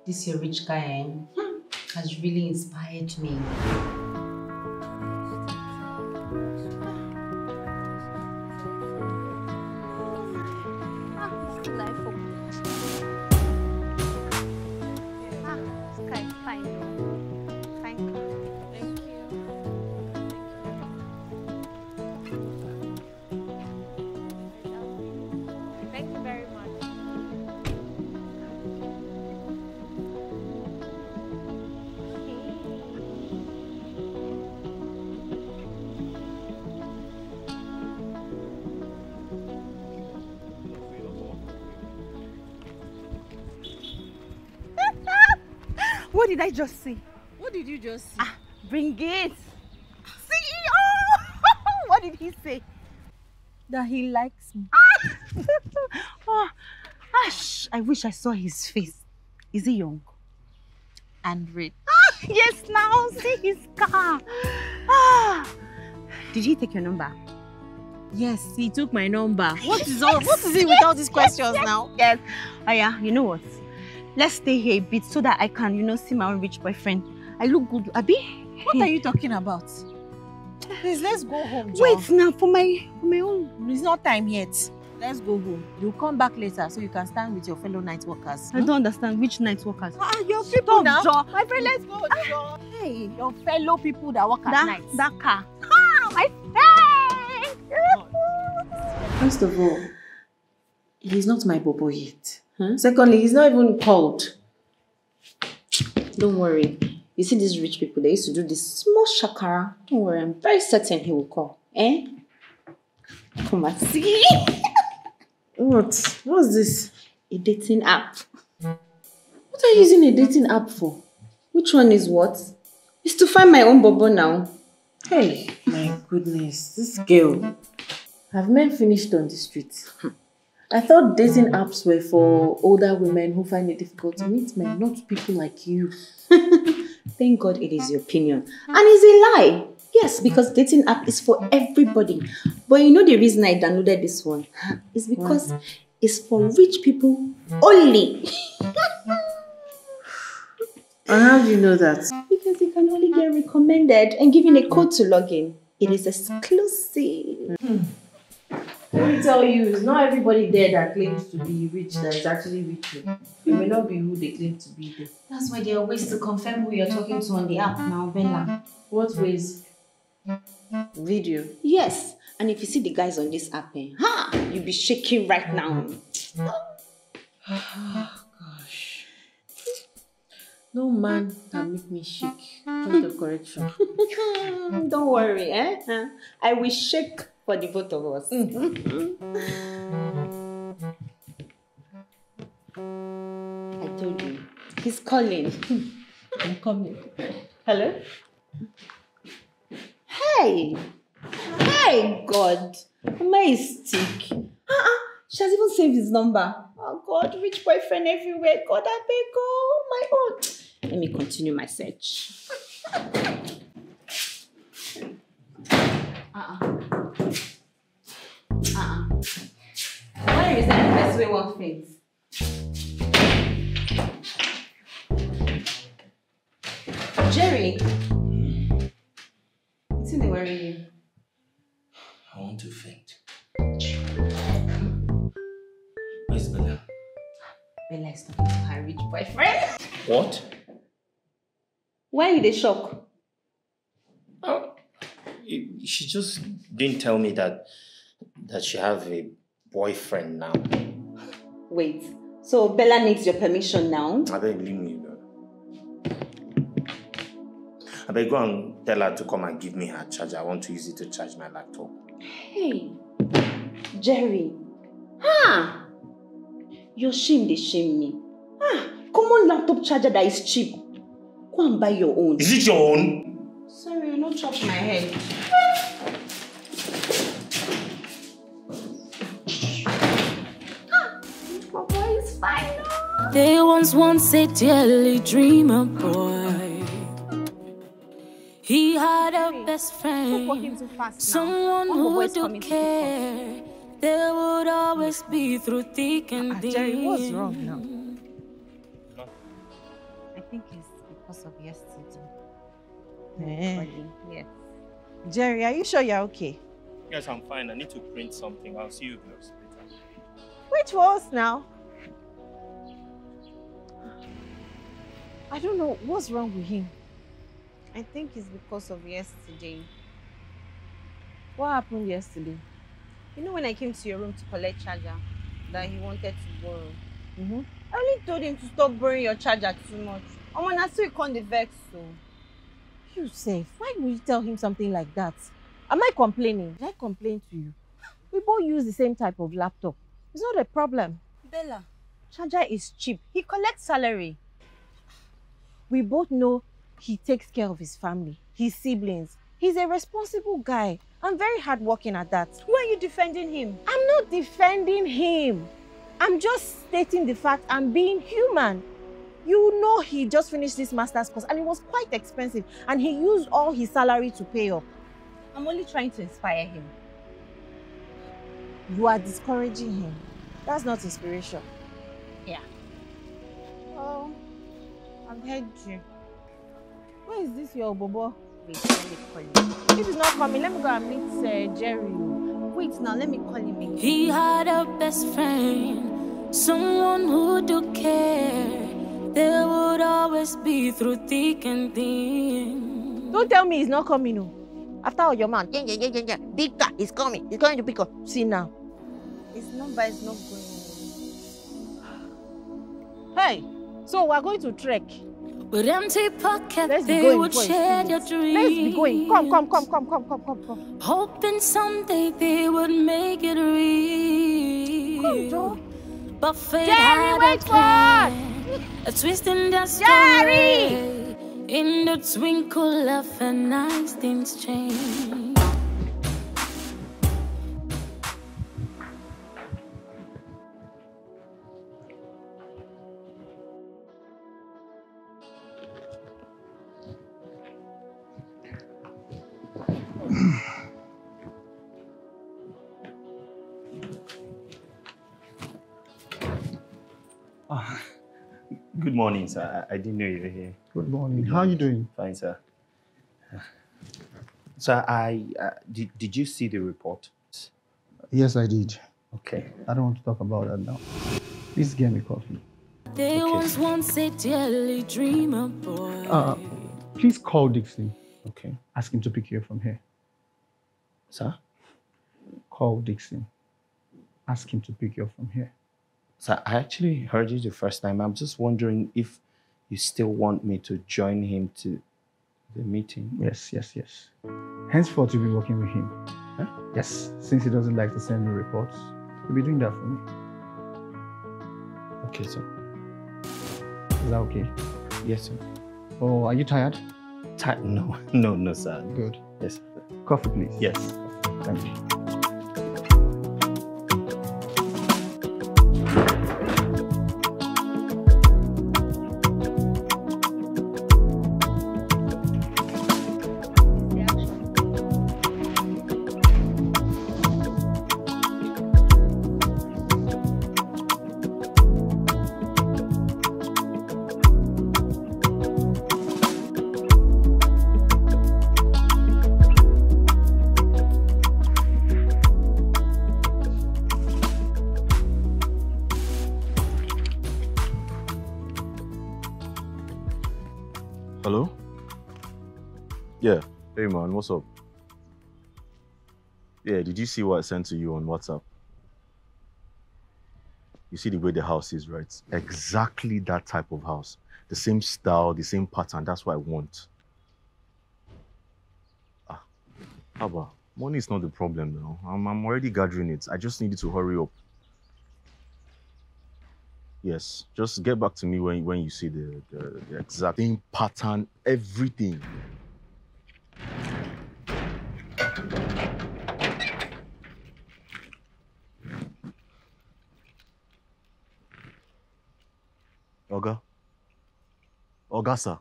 S1: This your rich guy eh? Hmm. has really inspired me.
S11: Just see?
S2: What did you just see?
S11: Ah, bring it. CEO! what did he say?
S2: That he likes me. [LAUGHS]
S11: oh, ash, I wish I saw his face. Is he young?
S2: And rich.
S11: Ah, yes, now see his car. Ah, did he take your number?
S2: Yes, he took my number. What is all what is it [LAUGHS] with all these questions
S11: yes,
S2: now?
S11: Yes. Oh yeah, you know what? Let's stay here a bit so that I can, you know, see my own rich boyfriend. I look good, Abi.
S2: What are you talking about? Please, let's go home, John.
S11: Wait now for my for my own.
S2: It's not time yet. Let's go home. You'll come back later so you can stand with your fellow night workers.
S11: I don't understand which night workers.
S2: Ah, your people
S11: Stop,
S2: now.
S11: John.
S2: My friend, let's go, John.
S11: Hey,
S2: Your fellow people that work at
S11: that
S2: night.
S11: that car. Ah, my friend.
S1: First of all, he's not my bobo yet. Huh? Secondly, he's not even called. Don't worry. You see these rich people, they used to do this small shakara. Don't worry, I'm very certain he will call. Eh? Come and see. [LAUGHS] what? What's this? A dating app. What are you using a dating app for? Which one is what? It's to find my own bobo now. Hey, my goodness, this girl. Have men finished on the streets? I thought dating apps were for older women who find it difficult to meet men, not people like you. [LAUGHS] Thank God it is your opinion. And it's a lie. Yes, because dating app is for everybody. But you know the reason I downloaded this one is because it's for rich people only.
S2: And how do you know that?
S1: because you can only get recommended and given a code to log in. It is exclusive. Hmm.
S2: Let me tell you, it's not everybody there that claims to be rich that is actually rich. oh. It may not be who they claim to be. though.
S1: That's why there are ways to confirm who you're talking to on the app now, Bella.
S2: What ways?
S1: Video. Yes. And if you see the guys on this app, eh, ha, you'll be shaking right now.
S2: Gosh. [SIGHS] No man can make me shake. Point of correction. [LAUGHS]
S1: Don't worry, eh? I will shake for the both of us. I told you. He's calling.
S2: I'm coming.
S1: Hello? Hey! Hey, God! Is stick? Uh-uh. She has even saved his number. Oh, God, rich boyfriend everywhere. God, I beg, oh, my own. Let me continue my search. Uh-uh. Is that the best way one things?
S12: Jerry. What's in the worry you?
S5: I want to faint. Where's Bella?
S12: Bella is talking to her rich boyfriend.
S5: What?
S12: Why you dey shock?
S5: Oh, she just didn't tell me that that she have a boyfriend now.
S12: Wait, so Bella needs your permission now?
S5: I beg leave me. I beg go and tell her to come and give me her charger. I want to use it to charge my laptop.
S12: Hey, Jerry. Ah! Your shame, they shame me. Ah, common laptop charger that is cheap. Go and buy your own.
S5: Is it your own?
S12: Sorry, you're not chop my head.
S10: There was once a dearly dreamer boy. He had a best friend, someone
S1: One boy
S10: who
S1: is
S10: would
S1: coming to
S10: care. There would always be through thick and thin.
S2: Jerry, what's wrong now?
S1: I think it's because of yesterday.
S2: Eh.
S1: Yes.
S2: Jerry, are you sure you're okay?
S5: Yes, I'm fine. I need to print something. I'll see you girls later.
S2: Wait for us now. I don't know what's wrong with him.
S1: I think it's because of yesterday.
S2: What happened yesterday?
S1: You know when I came to your room to collect charger that he wanted to borrow?
S2: Mm-hmm.
S1: I only told him to stop borrowing your charger too much. And when I saw you come the vex so.
S2: You safe. Why would you tell him something like that? Am I complaining? Did I complain to you? [GASPS] We both use the same type of laptop. It's not a problem.
S1: Bella, charger is cheap. He collects salary.
S2: We both know he takes care of his family, his siblings. He's a responsible guy. I'm very hardworking at that.
S1: Why are you defending him?
S2: I'm not defending him. I'm just stating the fact I'm being human. You know he just finished this master's course and it was quite expensive and he used all his salary to pay up.
S1: I'm only trying to inspire him.
S2: You are discouraging him. That's not inspiration.
S1: Yeah. Oh, I've heard you.
S2: Where is this your bobo?
S1: Wait, let me call him.
S2: If he's not coming, let me go and meet uh, Jerry.
S1: Wait now, let me call him.
S10: He had a best friend, someone who do care. There would always be through thick and thin.
S2: Don't tell me he's not coming. No. After all your man, yeah, yeah, yeah, yeah, yeah. Big guy, he's coming. He's going to pick up. See now.
S1: His number is not going.
S2: Hey, so we're going to trek.
S10: With empty pockets,
S2: Let's
S10: they would share their dreams.
S2: Let's be going. Come, come, come, come, come, come, come, come.
S10: Hoping someday they would make it real.
S2: Come, Joe.
S10: But fate
S2: Jerry,
S10: had
S2: wait
S10: a
S2: for
S10: a twist in the story.
S2: Jerry!
S10: In the twinkle of an eye, things change.
S5: Ah, good morning, sir. I I didn't know you were here.
S4: Good morning. How are you doing?
S5: Fine, sir. Sir, I uh, did. Did you see the report?
S4: Yes, I did.
S5: Okay.
S4: I don't want to talk about that now. Please get me coffee.
S10: There was once a dearly dreamer boy.
S4: Uh, please call Dixon.
S5: Okay.
S4: Ask him to pick you up from here.
S5: Sir?
S4: Call Dixon. Ask him to pick you up from here.
S5: Sir, I actually heard you the first time. I'm just wondering if you still want me to join him to the meeting.
S4: Yes, yes, yes. Henceforth, you'll be working with him. Yes, since he doesn't like to send me reports, you'll be doing that for me.
S5: Okay, sir.
S4: Is that okay?
S5: Yes, sir.
S4: Oh, are you tired?
S5: Tired? [LAUGHS] No, no, no, sir.
S4: Good.
S5: Yes.
S4: Coffee, please.
S5: Yes.
S4: Thank you.
S8: What's up? Yeah, did you see what I sent to you on WhatsApp? You see the way the house is, right? Exactly that type of house. The same style, the same pattern. That's what I want. Ah, Abba, money is not the problem now. I'm, I'm already gathering it. I just need you to hurry up. Yes, just get back to me when, when you see the, the, the exact same pattern, everything. Oga? Oga, sir.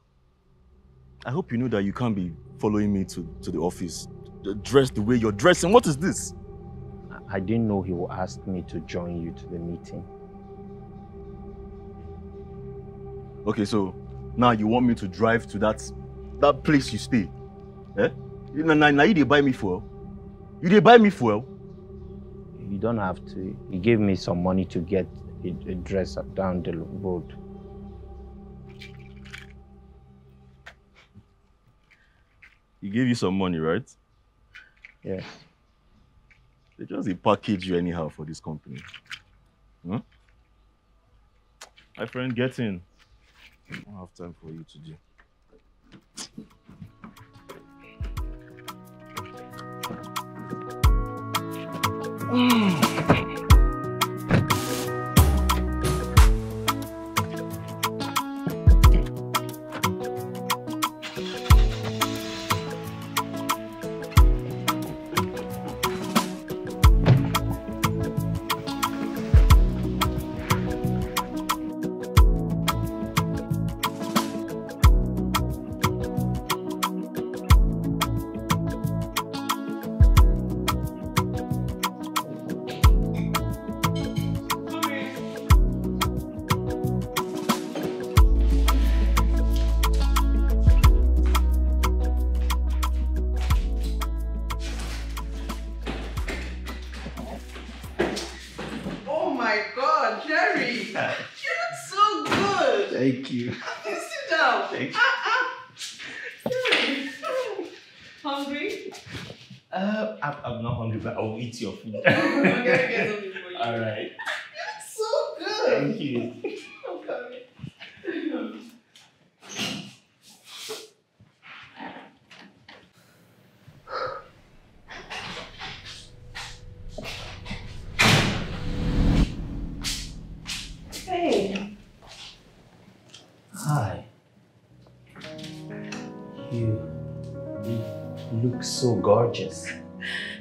S8: I hope you know that you can't be following me to, to the office. Dressed the way you're dressing. What is this?
S5: I didn't know he would ask me to join you to the meeting.
S8: Okay, so now you want me to drive to that that place you stay? Eh? Now, now, now you dey buy me fuel? You dey buy me fuel?
S5: You don't have to. He gave me some money to get a, a dress down the road.
S8: He gave you some money, right?
S5: Yes.
S8: They just dey package you anyhow for this company. Huh? My friend, get in. I don't have time for you today.
S7: Oh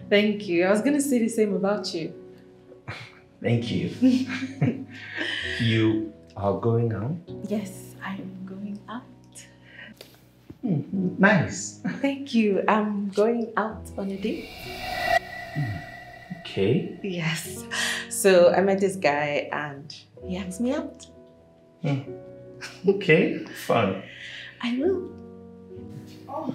S5: Thank you.
S2: I was gonna say the same about you.
S5: Thank you. [LAUGHS] you are going out?
S2: Yes, I'm going out.
S5: Hmm, nice.
S2: Thank you. I'm going out on a date.
S5: Hmm, okay.
S2: Yes. So I met this guy and he asked me out.
S5: Hmm, okay. Fun.
S2: I will. Oh,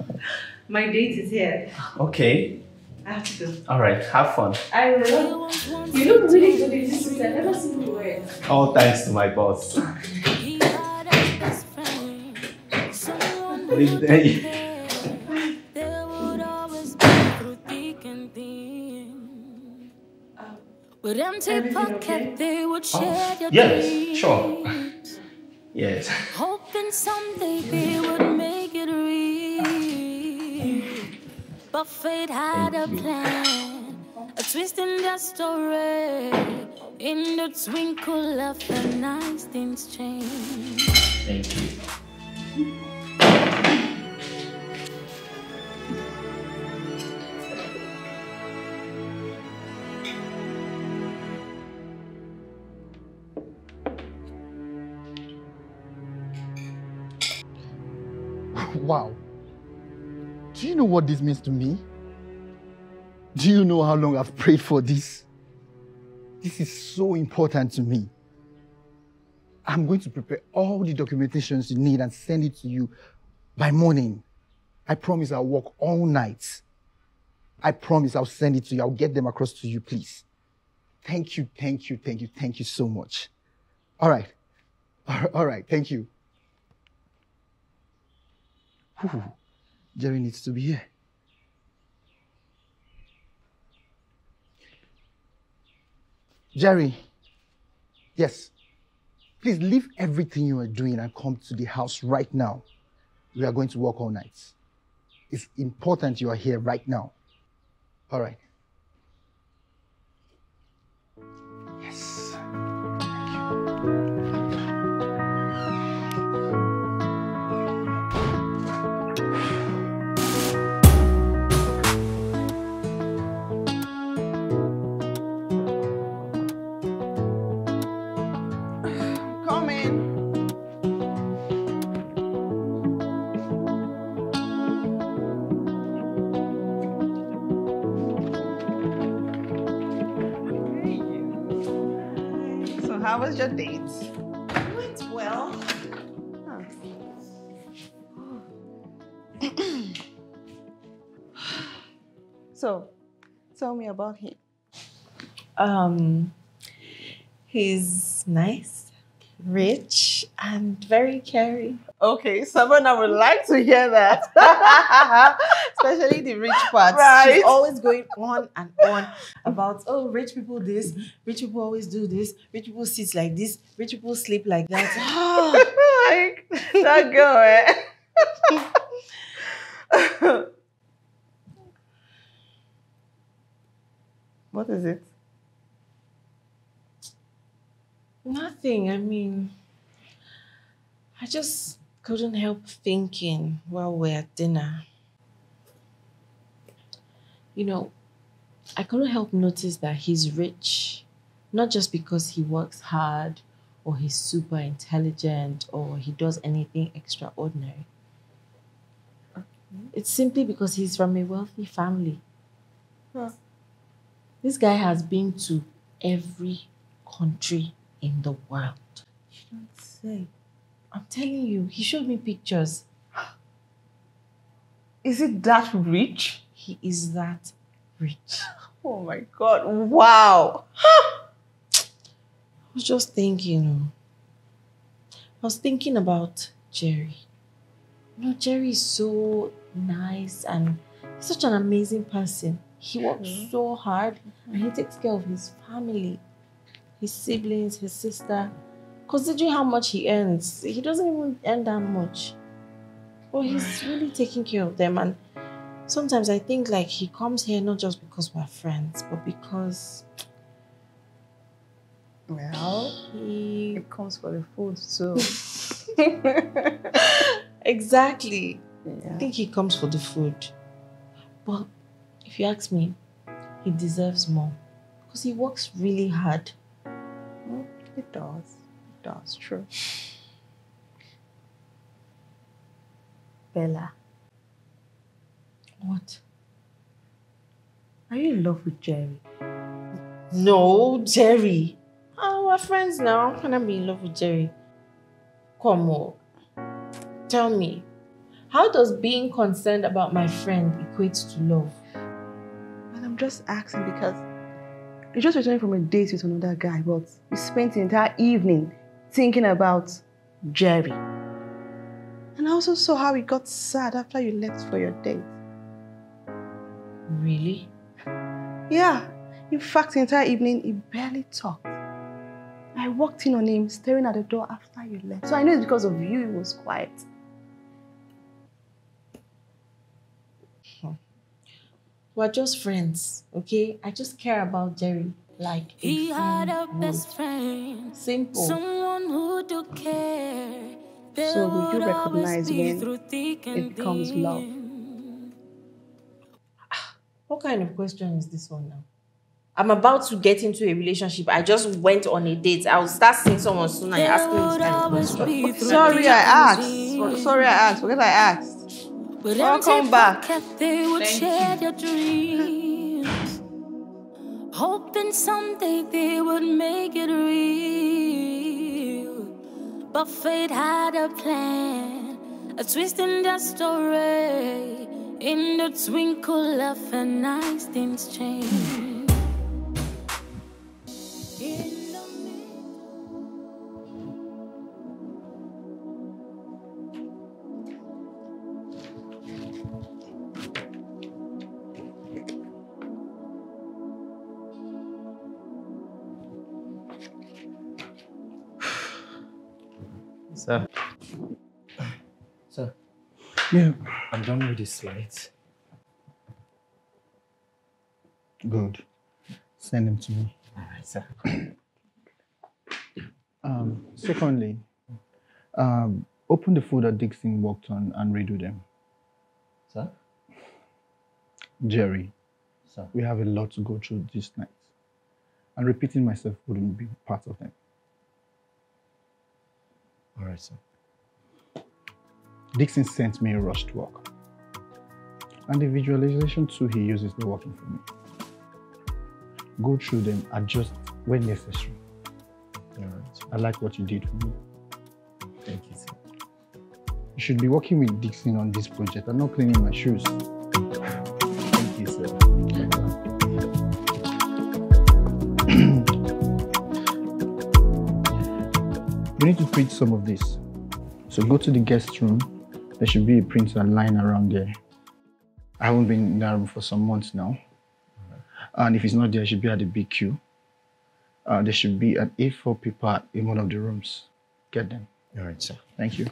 S2: my date is here.
S5: Okay.
S2: I have to go.
S5: All right. Have fun.
S2: I will. You look really good in this suit. I've never seen you wear.
S5: All thanks to my boss.
S10: With empty
S2: Everything
S10: pocket,
S2: okay?
S10: they would
S5: Oh,
S10: share your
S5: yes,
S10: dreams.
S5: sure. [LAUGHS] Yes.
S10: Hoping someday they But fate had a plan, a twist in their story. In the twinkle of an eye, things change.
S5: Thank you.
S4: You know what this means to me? Do you know how long I've prayed for this? This is so important to me. I'm going to prepare all the documentations you need and send it to you by morning. I promise I'll work all night. I promise I'll send it to you. I'll get them across to you, please. Thank you, thank you, thank you, thank you so much. All right. [LAUGHS] All right, thank you. Jerry needs to be here. Jerry. Yes. Please leave everything you are doing and come to the house right now. We are going to work all night. It's important you are here right now. All right.
S7: How was your date?
S2: Went well. [CLEARS THROAT]
S7: So, tell me about him.
S2: Um, he's nice, rich, and very caring.
S7: Okay, someone I would like to hear that. [LAUGHS]
S2: Especially the rich part.
S7: Right.
S2: She's always going on and on about, oh, rich people this, rich people always do this, rich people sit like this, rich people sleep like that. [GASPS]
S7: like, that girl, eh? what is it?
S2: Nothing. I mean, I just couldn't help thinking while we're at dinner. You know, I couldn't help notice that he's rich, not just because he works hard or he's super intelligent or he does anything extraordinary. Okay. It's simply because he's from a wealthy family.
S7: Huh.
S2: This guy has been to every country in the world.
S7: You don't say.
S2: I'm telling you, he showed me pictures.
S7: Is it that rich?
S2: He is that rich. [LAUGHS]
S7: Oh my god, wow. [GASPS]
S2: I was just thinking, oh. I was thinking about Jerry. You know, Jerry is so nice and he's such an amazing person. He works so hard and he mm-hmm. takes care of his family, his siblings, his sister. Considering how much he earns, he doesn't even earn that much. But he's [SIGHS] really taking care of them. And sometimes I think like he comes here not just because we're friends, but because
S7: Well,
S2: he
S7: it comes for the food too. [LAUGHS]
S2: Exactly.
S7: Yeah.
S2: I think he comes for the food. But if you ask me, he deserves more. Because he works really hard.
S7: Well, It does. It does, true. [SIGHS] Bella,
S2: What?
S7: are you in love with Jerry?
S2: No, Jerry. Oh, we're friends now. How can I be in love with Jerry? Come on. Tell me, how does being concerned about my friend equate to love?
S7: And I'm just asking because you just returned from a date with another guy, but you spent the entire evening thinking about Jerry. And I also saw how he got sad after you left for your date.
S2: Really?
S7: Yeah. In fact, the entire evening, he barely talked. I walked in on him staring at the door after you left. So I know it's because of you he was quiet. Hmm.
S2: We're just friends, okay? I just care about Jerry like a
S10: He had a
S2: friend
S10: best
S2: would.
S10: friend,
S2: Simple.
S10: someone who do care.
S7: So will you
S10: There would always
S7: recognize
S10: be
S7: when
S10: through thick and
S7: it becomes love?
S10: Thin.
S2: What kind of question is this one now? I'm about to get into a relationship. I just went on a date. I'll start seeing someone soon and you're asking me this kind of question.
S7: Sorry, I asked. Sorry, I asked. Forget I asked.
S10: With
S7: Welcome
S10: empty
S7: back.
S10: they would
S7: Thank
S10: share their dreams. Hoping someday they would make it real. But fate had a plan, a twist in their story. In the twinkle of an eye, things change.
S5: so
S4: yeah.
S5: I'm done with this slides.
S4: Good. Send them to me.
S5: Alright, sir. [CLEARS THROAT]
S4: Um, secondly, um, open the food that Dixon worked on and redo them.
S5: Sir?
S4: Jerry,
S5: Sir.
S4: we have a lot to go through this night. And repeating myself wouldn't be part of them.
S5: Alright, sir.
S4: Dixon sent me a rushed work. And the visualization tool he uses not working for me. Go through them, adjust when necessary.
S5: Alright.
S4: I like what you did for me.
S5: Thank you, sir.
S4: You should be working with Dixon on this project and not cleaning my shoes.
S5: Thank you, sir.
S4: You need to print some of this. So go to the guest room. There should be a printer lying around there. I haven't been in that room for some months now. And if it's not there, it should be at the BQ. Uh, there should be an A4 paper in one of the rooms. Get them.
S5: Alright, sir.
S4: Thank you.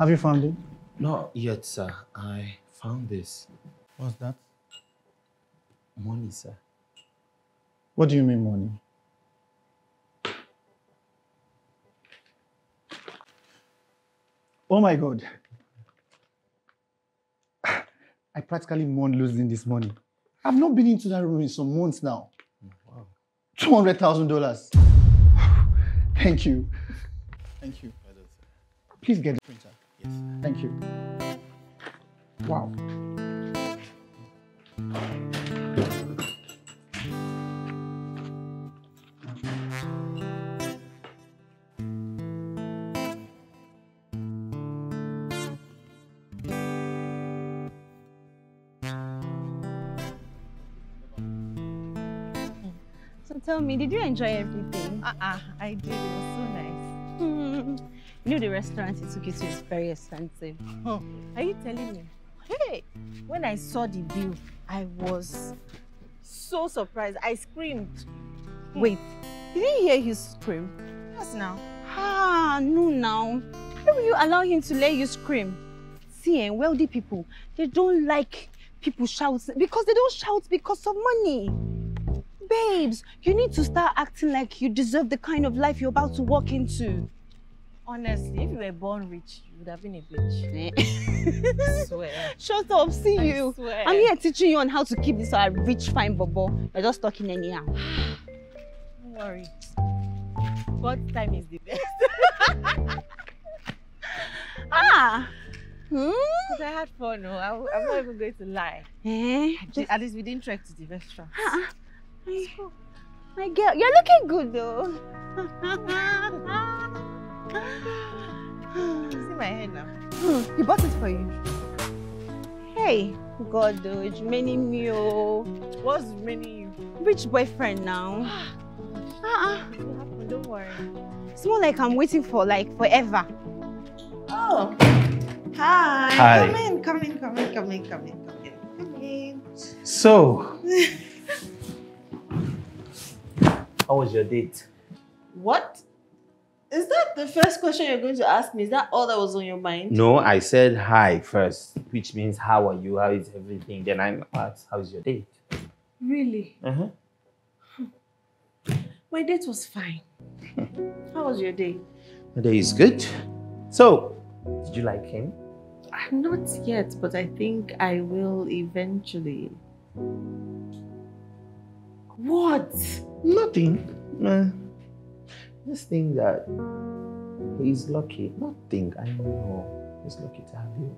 S4: Have you found it?
S5: Not yet, sir. I found this.
S4: What's that?
S5: Money, sir.
S4: What do you mean money? Oh my God. [SIGHS] I practically mourn losing this money. I've not been into that room in some months now.
S5: Wow.
S4: $200,000. [SIGHS] Thank you. Thank you. Please get the printer.
S5: Yes.
S4: Thank you. Wow.
S1: So tell me, did you enjoy everything?
S2: Uh-uh, I did. It was so nice. [LAUGHS]
S1: Hmm. You know the restaurant he took you to is very expensive.
S2: Are you telling me? Hey, when I saw the bill, I was so surprised. I screamed.
S1: Wait, did you hear his scream?
S2: Yes, now.
S1: Ah, no now. Why will you allow him to let you scream? See, eh, wealthy people, they don't like people shouting because they don't shout because of money. Babes, you need to start acting like you deserve the kind of life you're about to walk into.
S2: Honestly, if you were born rich, you would have been a bitch.
S1: Eh. [LAUGHS]
S2: swear.
S1: Shut up, see
S2: I
S1: you.
S2: swear.
S1: I'm here teaching you on how to keep this uh, rich, fine bobo. You're just talking anyhow. [SIGHS]
S2: Don't worry. God's time is the best. [LAUGHS]
S1: Ah! Hmm?
S2: I had fun, no. I, I'm not even going to lie.
S1: Eh?
S2: At least we didn't trek to the restaurant.
S1: Ah, my, my girl, you're looking good though. [LAUGHS]
S2: See my hair now.
S1: Hmm, he bought it for you. Hey, God, though, it's many me, oh.
S2: What's remaining you?
S1: Rich boyfriend now. [GASPS] uh-uh. Don't worry. It's more like I'm waiting for like forever.
S7: Oh. Hi.
S13: Hi.
S7: Come in, come in, come in, come in, come in, come in. Come in.
S13: So, [LAUGHS] how was your date?
S7: What? Is that the first question you're going to ask me? Is that all that was on your mind?
S13: No, I said hi first, which means how are you? How is everything? Then I asked, how's your date?
S7: Really?
S13: Uh-huh.
S7: My date was fine. [LAUGHS] How was your day?
S13: My day is good. So, did you like him?
S7: Not yet, but I think I will eventually. What?
S13: Nothing. Uh, just think that he's lucky. Not think, I know. He's lucky to have you.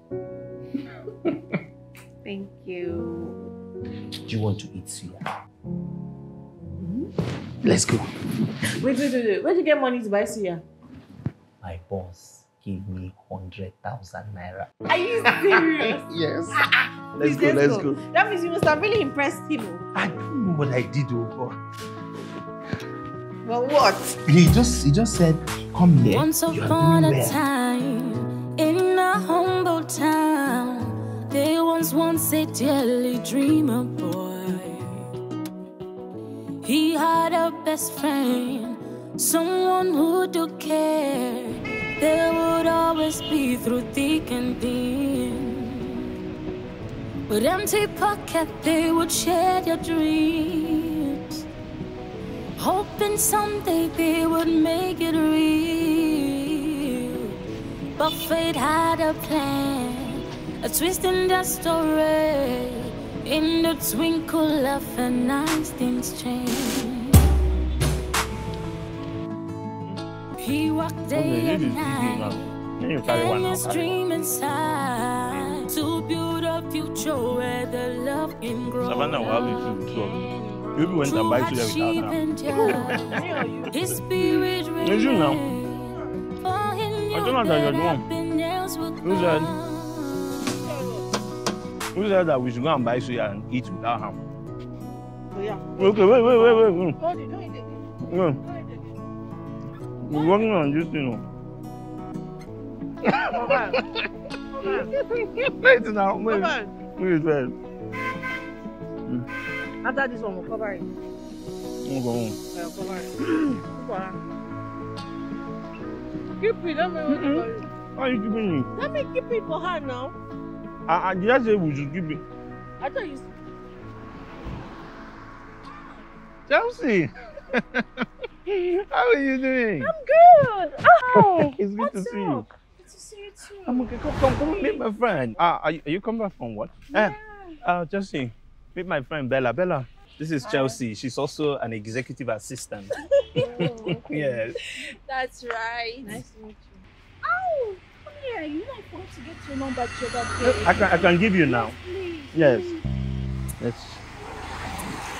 S13: [LAUGHS]
S7: Thank you.
S13: Do you want to eat suya? Hmm? Let's go.
S7: Wait, wait, wait, wait. Where'd you get money to buy suya?
S13: My boss gave me 100,000 naira.
S7: Are you serious? [LAUGHS]
S13: Yes. Ah, ah.
S7: Please,
S13: Let's go, let's go.
S7: That means you must have really impressed him.
S13: I don't know what I did, oh,
S7: Well, what?
S13: he just he just said, come here.
S10: Once upon a
S13: well."
S10: time, in a humble town, there was once a dearly dreamer boy. He had a best friend, someone who took care. There would always be through thick and thin. With empty pocket, they would share their dreams. Hoping someday they would make it real. But fate had a plan, a twist in the story. In the twinkle of an eye, things change. He walked day and night. And his dream inside to build a future where the love can grow.
S5: Savannah, you two went and buy suya without her.
S10: and joy, his spirit
S5: It's you now.
S10: remained. For he knew
S5: I don't know that you're the one. Who said? Who said that we should go and buy suya and eat without her?
S7: Oh, yeah.
S5: Okay, wait, wait, wait, wait. wait.
S7: Don't you, don't you, you.
S5: No. We're working on this, you know. [LAUGHS] Wait now, wait. Wait, wait.
S2: After this one, we'll cover it.
S5: I'm going.
S2: I'll cover it. Keep it. Let me wait for you.
S5: Why are you keeping me?
S2: Let me keep it for her now.
S5: I, I did I say we should keep it?
S2: I thought you.
S5: Chelsea! [LAUGHS] How are you doing?
S2: I'm good. Oh, [LAUGHS]
S5: It's good to see you.
S2: Good to see you too.
S5: I'm okay. Come, come, come meet my friend. Ah, are, you, are you coming back from what? Eh, yeah. Uh, Chelsea, meet my friend Bella. Bella, this is Chelsea. She's also an executive assistant. [LAUGHS] Oh, yes.
S2: That's right. Nice to meet you. Oh, come here. You know I forgot to get your number the other day.
S5: I can, I can give you now.
S2: Please.
S5: Yes. Let's.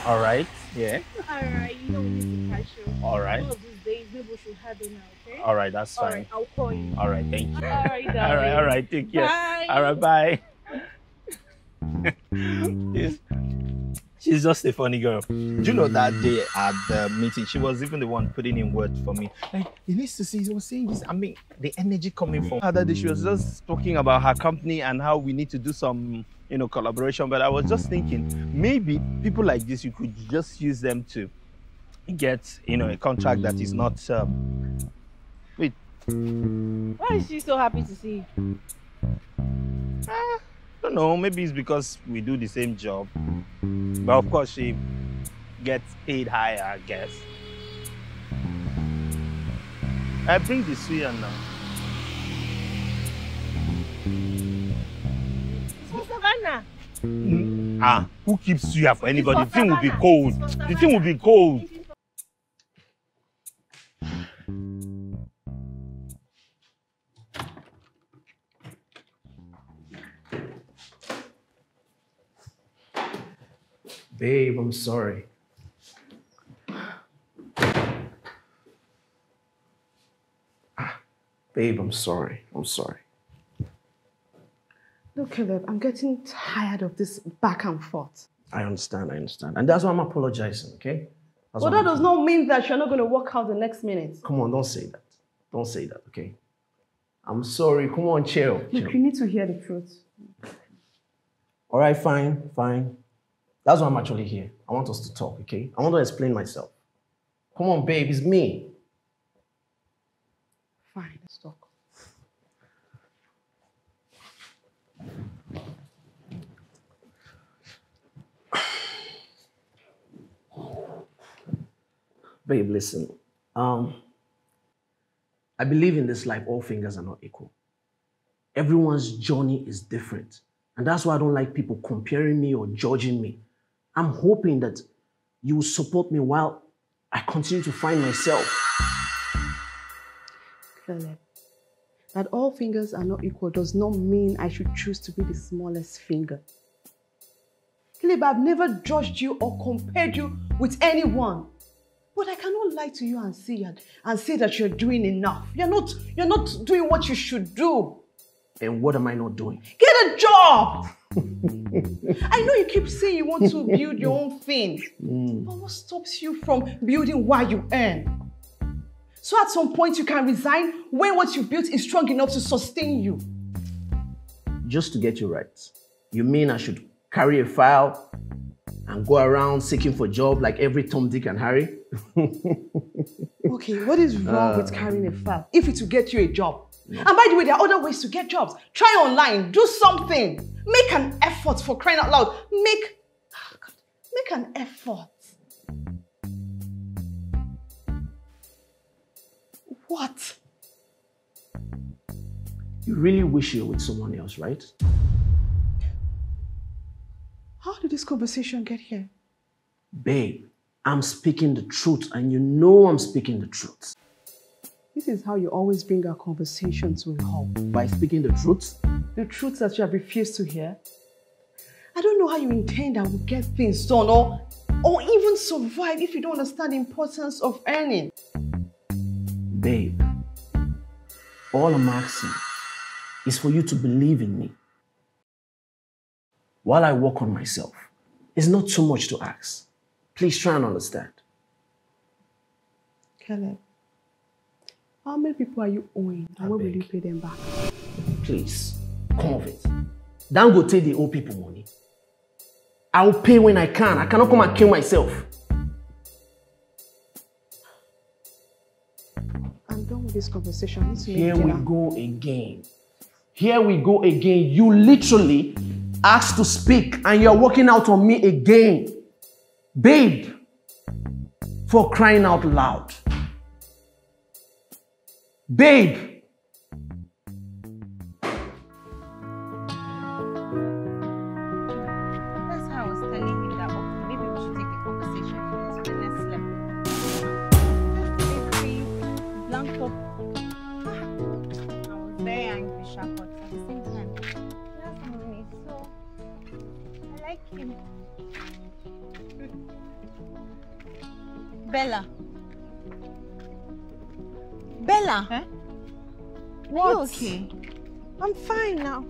S5: All right. Yeah.
S2: All right. You know we need to catch you.
S5: All right.
S2: One of these days, maybe we should have dinner, okay?
S5: All right. That's fine.
S2: right. I'll call you.
S5: All right. Thank you.
S2: All right. [LAUGHS]
S5: All right. All right. Take care.
S2: Bye.
S5: All right. Bye. [LAUGHS] Yes. She's just a funny girl. Do you know that day at the meeting, she was even the one putting in words for me. Like, he needs to see, he was saying this. I mean, the energy coming from her that day, she was just talking about her company and how we need to do some, you know, collaboration. But I was just thinking, maybe people like this, you could just use them to get, you know, a contract that is not. Um, wait,
S2: Why is she so happy to see you?
S5: Don't know. Maybe it's because we do the same job. But of course, she gets paid higher, I guess. I bring the suya now.
S2: Savannah.
S5: Ah, who keeps suya for anybody? The thing will be cold. The thing will be cold.
S6: Babe, I'm sorry. Ah, Babe, I'm sorry. I'm sorry.
S7: Look, Caleb, I'm getting tired of this back and forth.
S6: I understand, I understand. And that's why I'm apologizing, okay? That's
S7: Well, that
S6: I'm-
S7: does not mean that you're not going to work out the next minute.
S6: Come on, don't say that. Don't say that, okay? I'm sorry. Come on, chill. chill.
S7: Look, you need to hear the truth.
S6: All right, fine, fine. That's why I'm actually here. I want us to talk, okay? I want to explain myself. Come on, babe, it's me.
S7: Fine, let's talk.
S6: Babe, listen. Um, I believe in this life, all fingers are not equal. Everyone's journey is different. And that's why I don't like people comparing me or judging me. I'm hoping that you will support me while I continue to find myself.
S7: Caleb, that all fingers are not equal does not mean I should choose to be the smallest finger. Caleb, I've never judged you or compared you with anyone. But I cannot lie to you and see and, and say that you're doing enough. You're not, you're not doing what you should do.
S6: And what am I not doing?
S7: Get a job! I know you keep saying you want to build your own thing. But what stops you from building while you earn? So at some point you can resign when what you built is strong enough to sustain you.
S6: Just to get you right, you mean I should carry a file and go around seeking for job like every Tom, Dick, and Harry? [LAUGHS]
S7: Okay, what is wrong with
S6: Uh.
S7: carrying a file if it will get you a job? And by the way, there are other ways to get jobs. Try online, do something. Make an effort for crying out loud. Make, Ah, God, make an effort. What?
S6: You really wish you were with someone else, right?
S7: How did this conversation get here?
S6: Babe, I'm speaking the truth, and you know I'm speaking the truth.
S7: This is how you always bring our conversation to a halt.
S6: By speaking the truth,
S7: The truth that you have refused to hear. I don't know how you intend that will get things done or, or even survive if you don't understand the importance of earning.
S6: babe, all I'm asking is for you to believe in me. While I work on myself, it's not too much to ask. Please try and understand.
S7: Caleb, how many people are you owing and when will you pay them back?
S6: Please, come of it. Dangote, they owe people money. I'll pay when I can. I cannot come and kill myself.
S7: I'm done with this conversation.
S6: Here we go again. Here we go again. You literally asked to speak and you're working out on me again. Babe, for crying out loud. Babe,
S1: okay?
S2: I'm fine now.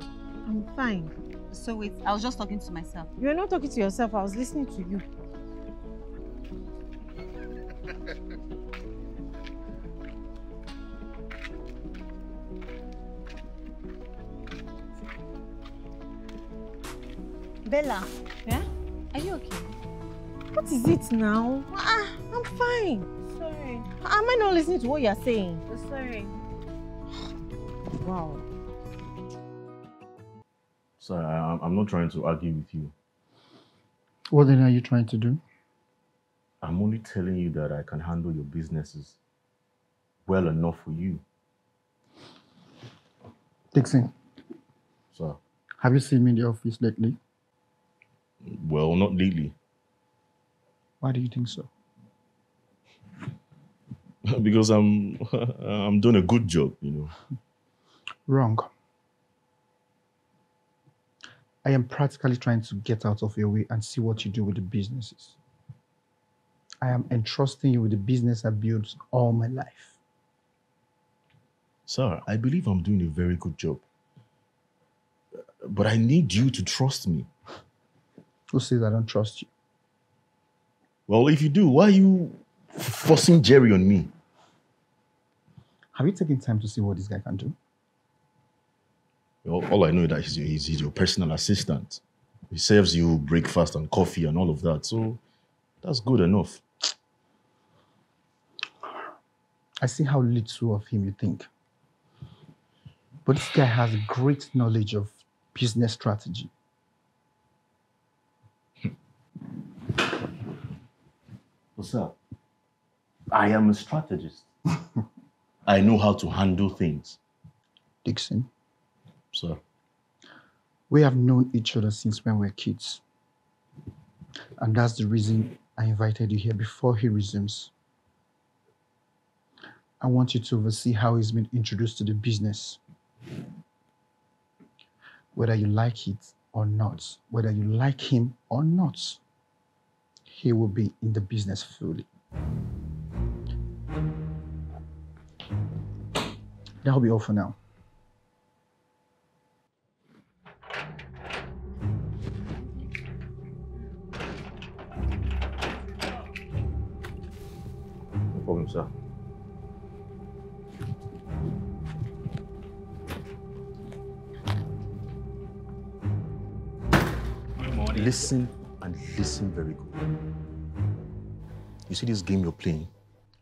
S2: [LAUGHS] I'm fine.
S1: So wait, I was just talking to myself.
S2: You're not talking to yourself. I was listening to you. [LAUGHS]
S1: Bella.
S2: Yeah?
S1: Are you okay?
S2: What is it now? Ah, I'm fine.
S1: Sorry.
S2: Am I not listening to what you're saying?
S1: Sorry.
S2: Wow.
S8: Sorry, I, I'm- I'm not trying to argue with you.
S4: What then are you trying to do?
S8: I'm only telling you that I can handle your businesses well enough for you.
S4: Dixon,
S8: Sir.
S4: have you seen me in the office lately?
S8: well, not lately.
S4: Why do you think so? [LAUGHS]
S8: because I'm [LAUGHS] I'm doing a good job, you know.
S4: Wrong. I am practically trying to get out of your way and see what you do with the businesses. I am entrusting you with the business I built all my life.
S8: Sir, I believe I'm doing a very good job. But I need you to trust me.
S4: Who says I don't trust you?
S8: Well, if you do, why are you forcing Jerry on me.
S4: Have you taken time to see what this guy can do?
S8: All, all I know is that he's, he's, he's your personal assistant. He serves you breakfast and coffee and all of that. So that's good enough.
S4: I see how little of him you think. But this guy has great knowledge of business strategy.
S8: What's up? I am a strategist. [LAUGHS] I know how to handle things.
S4: Dixon,
S8: Sir.
S4: we have known each other since when we were kids. And that's the reason I invited you here before he resumes. I want you to oversee how he's been introduced to the business. Whether you like it or not, whether you like him or not, he will be in the business fully. That'll be all for now.
S8: No problem, sir. Listen and listen very good. You see this game you're playing?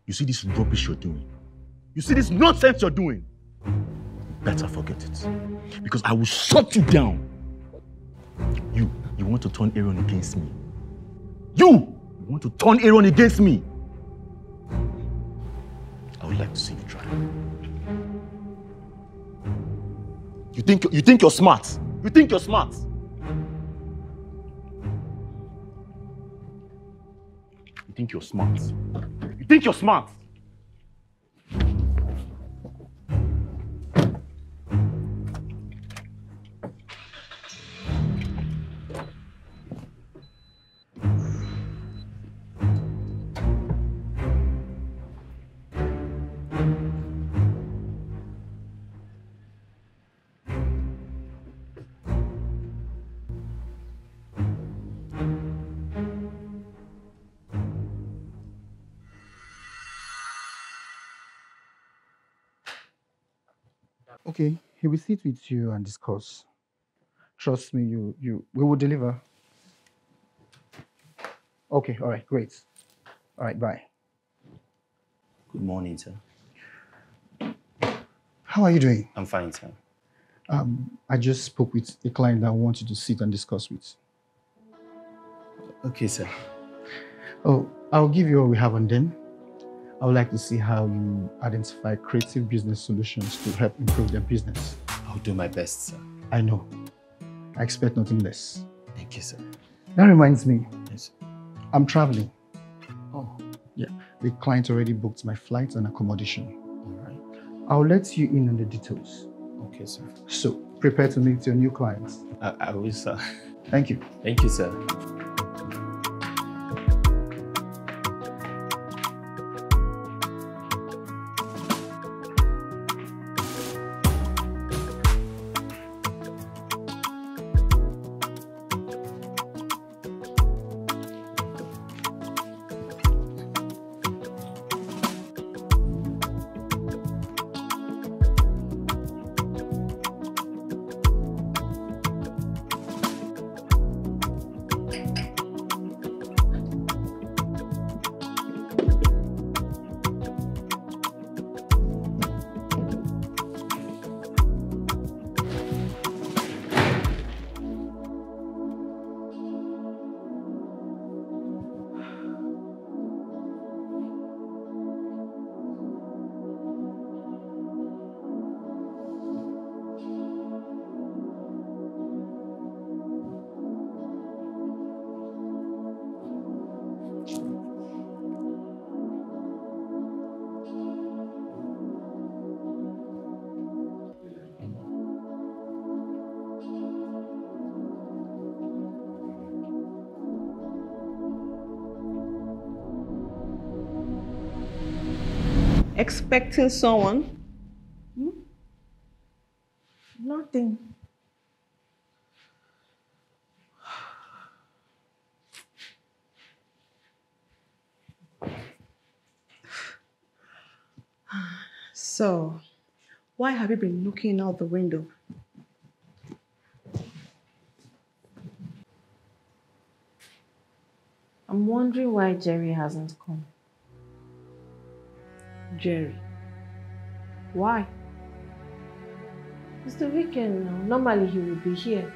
S8: You see this rubbish you're doing? You see this nonsense you're doing? Better forget it. Because I will shut you down. You, you want to turn Aaron against me. You, you want to turn Aaron against me. I would like to see you try. You think you think you're smart? You think you're smart? You think you're smart? You think you're smart?
S4: Okay, he will sit with you and discuss. Trust me, you you we will deliver. Okay, all right, great. All right, bye.
S14: Good morning, sir.
S4: How are you doing?
S14: I'm fine, sir.
S4: Um, I just spoke with a client that I want you to sit and discuss with.
S14: Okay, sir.
S4: Oh, I'll give you what we have on them. I would like to see how you identify creative business solutions to help improve their business.
S14: I'll do my best, sir.
S4: I know. I expect nothing less.
S14: Thank you, sir.
S4: That reminds me,
S14: Yes.
S4: I'm traveling.
S14: Oh,
S4: Yeah, the client already booked my flights and accommodation.
S14: all right.
S4: I'll let you in on the details.
S14: Okay, sir.
S4: So prepare to meet your new clients.
S14: I, I will, sir.
S4: Thank you.
S14: Thank you, sir.
S7: Expecting someone? Hmm? Nothing. So, why have you been looking out the window?
S2: I'm wondering why Jerry hasn't come.
S7: Jerry. Why?
S2: It's the weekend now. Normally he would be here.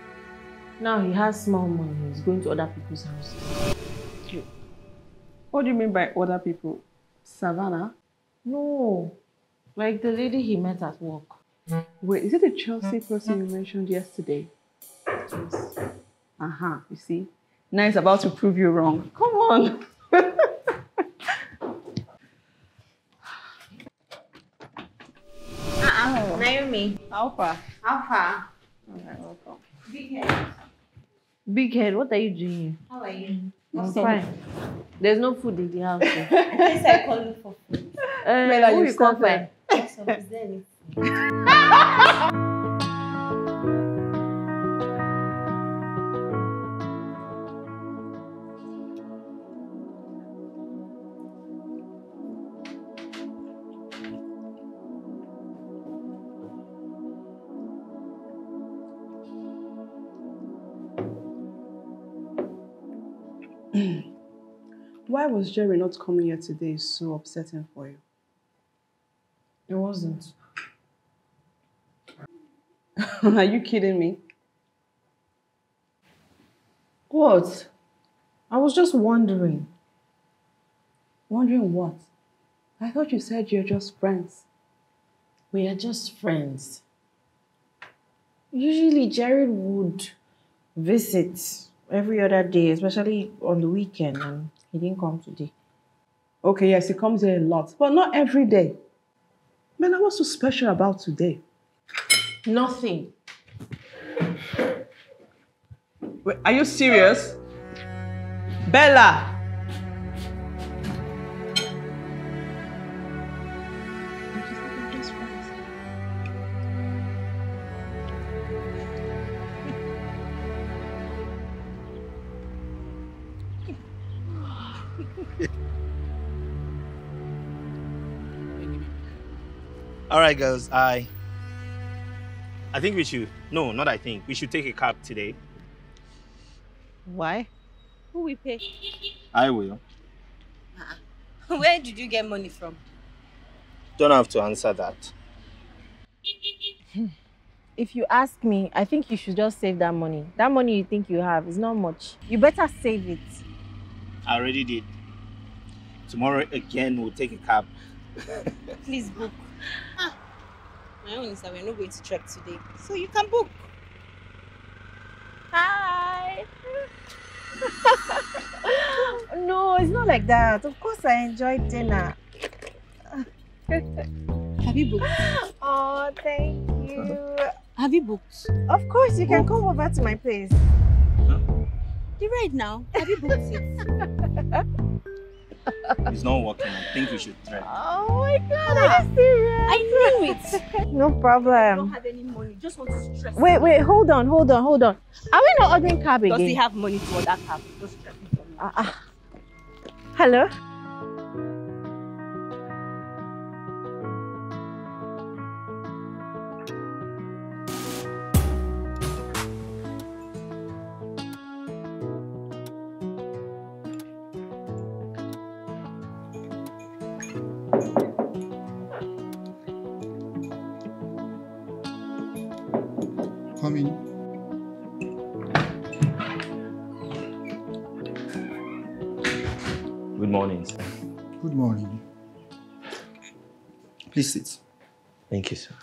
S2: Now he has small money. He's going to other people's houses.
S7: What do you mean by other people? Savannah?
S2: No. Like the lady he met at work.
S7: Wait, is it the Chelsea person you mentioned yesterday?
S2: Yes.
S7: Uh-huh, you see? Now it's about to prove you wrong. Come on. Alpha.
S2: Alpha.
S7: Alright, welcome.
S2: Big head. Big head, what are you doing? How are you? I'm fine. There's no food in the house. [LAUGHS]
S1: I guess I call you for food.
S2: Uh,
S7: Mela,
S2: who
S7: you
S2: come from?
S1: So [LAUGHS]
S7: Why was Jerry not coming here today so upsetting for you?
S2: It wasn't. [LAUGHS]
S7: Are you kidding me? What?
S2: I was just wondering.
S7: Wondering what? I thought you said you're just friends.
S2: We are just friends. Usually Jared would visit every other day, especially on the weekend, and he didn't come today.
S7: Okay, yes, he comes here a lot, but not every day. Man, what's so special about today?
S2: Nothing.
S7: Wait, are you serious? Bella!
S5: Right, girls. I. I think we should. No, not I think. We should take a cab today.
S15: Why? Who will pay?
S5: I will. [LAUGHS]
S1: Where did you get money from?
S5: Don't have to answer that. [LAUGHS]
S15: If you ask me, I think you should just save that money. That money you think you have is not much. You better save it.
S5: I already did. Tomorrow again, we'll take a cab.
S1: Please book. [LAUGHS] Ah, my own is that we're not going to trek today. So you can book.
S15: Hi. [LAUGHS] no, it's not like that. Of course, I enjoyed dinner. [LAUGHS]
S1: Have you booked?
S15: Oh, thank you. [LAUGHS]
S1: Have you booked?
S15: Of course, you can come over to my place.
S1: The right now. Have you booked it?
S5: It's not working. I think we should try.
S15: Oh my god, are you serious?
S1: I knew it. [LAUGHS]
S15: No problem.
S1: I don't have any money. Just want to stress.
S15: Wait, wait, hold on, hold on, hold on. Are we not ordering cab again?
S1: Does he have money to order cab? Just stress it for me.
S15: Ah, ah. Hello?
S4: Please sit.
S5: Thank you, sir.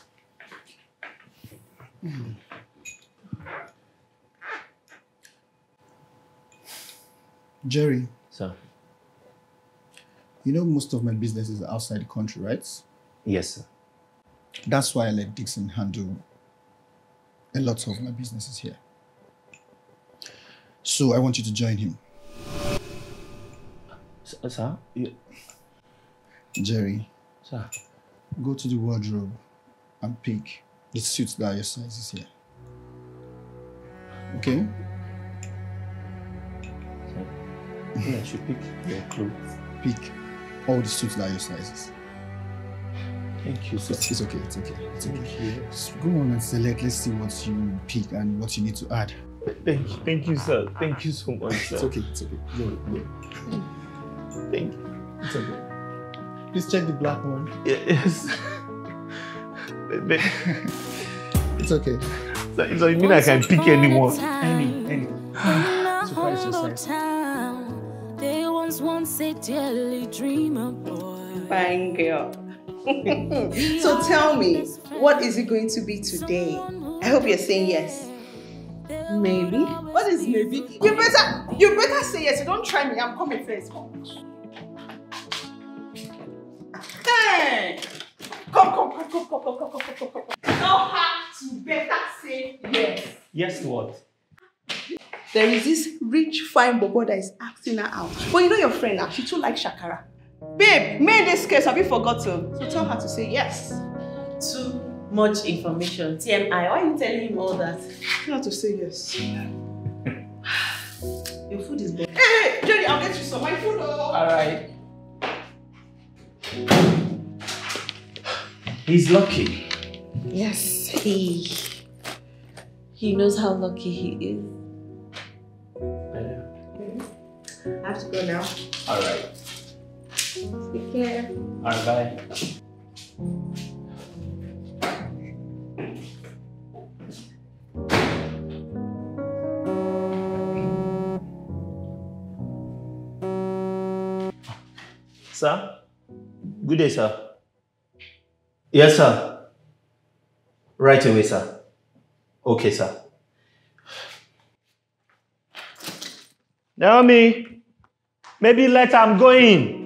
S4: Jerry,
S5: Sir.
S4: you know most of my business is outside the country, right?
S5: Yes, sir.
S4: That's why I let Dixon handle a lot of my businesses here. So I want you to join him.
S5: Sir? You,
S4: Jerry,
S5: sir.
S4: Go to the wardrobe and pick the suits that are your sizes here. Okay?
S5: Yeah, I should pick your clothes.
S4: Pick all the suits that are your sizes.
S5: Thank you, sir.
S4: It's, it's okay, it's okay, it's okay. Just go on and select. Let's see what you pick and what you need to add.
S5: Thank you, thank you, sir. Thank you so much, sir.
S4: It's okay, it's okay. Go, go.
S5: Thank you.
S4: It's okay. Please check the black one.
S5: Yes. [LAUGHS]
S4: It's okay.
S5: So, so you mean I can pick anyone?
S4: Any, any. [SIGHS] Surprise yourself.
S10: Town, they once once a dearly dreamer boy.
S7: Fine girl. [LAUGHS] so tell me, what is it going to be today? I hope you're saying yes. Maybe. What is maybe? You better, you better say yes. You don't try me. I'm coming first. Hey! Come, come, come, come, come, come, come, come, come, come, come. No have to better say yes.
S5: Yes, to what?
S7: There is this rich, fine bobo that is asking her out. But you know your friend now, she too like Shakara. Babe, me in this case, have you forgotten? So tell her to say yes.
S2: Too much information. TMI, why are you telling him all that?
S7: Tell her to say yes.
S2: Your food is better.
S7: Hey, hey, Jenny, I'll get you some. My food. Oh.
S5: All right. He's lucky.
S2: Yes, he. He knows how lucky he is. I have to go now.
S5: All right.
S2: Take care.
S5: All right, bye. Sir? Good day, sir. Yes, sir. Right away, sir. Okay, sir. Naomi, maybe later I'm going.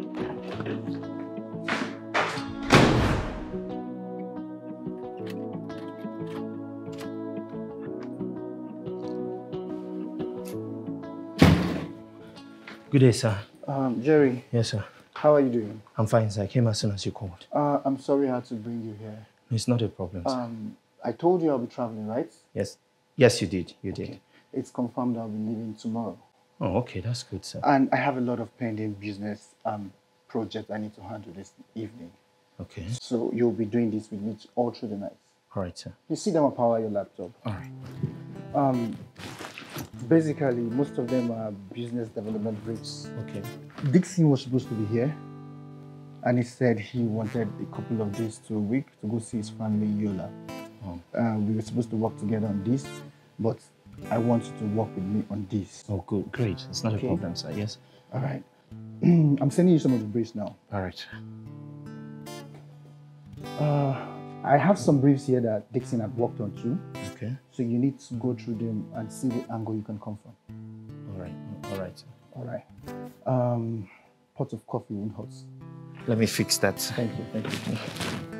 S5: Good day, sir.
S4: Um, Jerry,
S5: Yes, sir.
S4: How are you doing?
S5: I'm fine, sir. I came as soon as you called.
S4: Uh, I'm sorry I had to bring you here.
S5: It's not a problem, sir.
S4: Um, I told you I'll be traveling, right?
S5: yes. Yes, you did. You did.
S4: It's confirmed I'll be leaving tomorrow.
S5: Oh, okay. That's good, sir.
S4: And I have a lot of pending business um, projects I need to handle this evening.
S5: Okay.
S4: So you'll be doing this with me all through the night.
S5: All right, sir.
S4: You see them power your laptop.
S5: All right.
S4: Um, basically, most of them are business development briefs.
S5: Okay.
S4: Dixon was supposed to be here, and he said he wanted a couple of days to a week to go see his family in Yola.
S5: Oh.
S4: Uh, we were supposed to work together on this, but I want you to work with me on this.
S5: Oh, good. Great. It's not
S4: Okay.
S5: a problem, sir. Yes.
S4: All right. [CLEARS THROAT] I'm sending you some of the briefs now.
S5: All right.
S4: Uh, I have some briefs here that Dixon had worked on too.
S5: Okay.
S4: So you need to go through them and see the angle you can come from.
S5: All right. All right.
S4: All right. Um, pot of coffee in hot.
S5: Let me fix that.
S4: Thank you. Thank you.
S7: I'm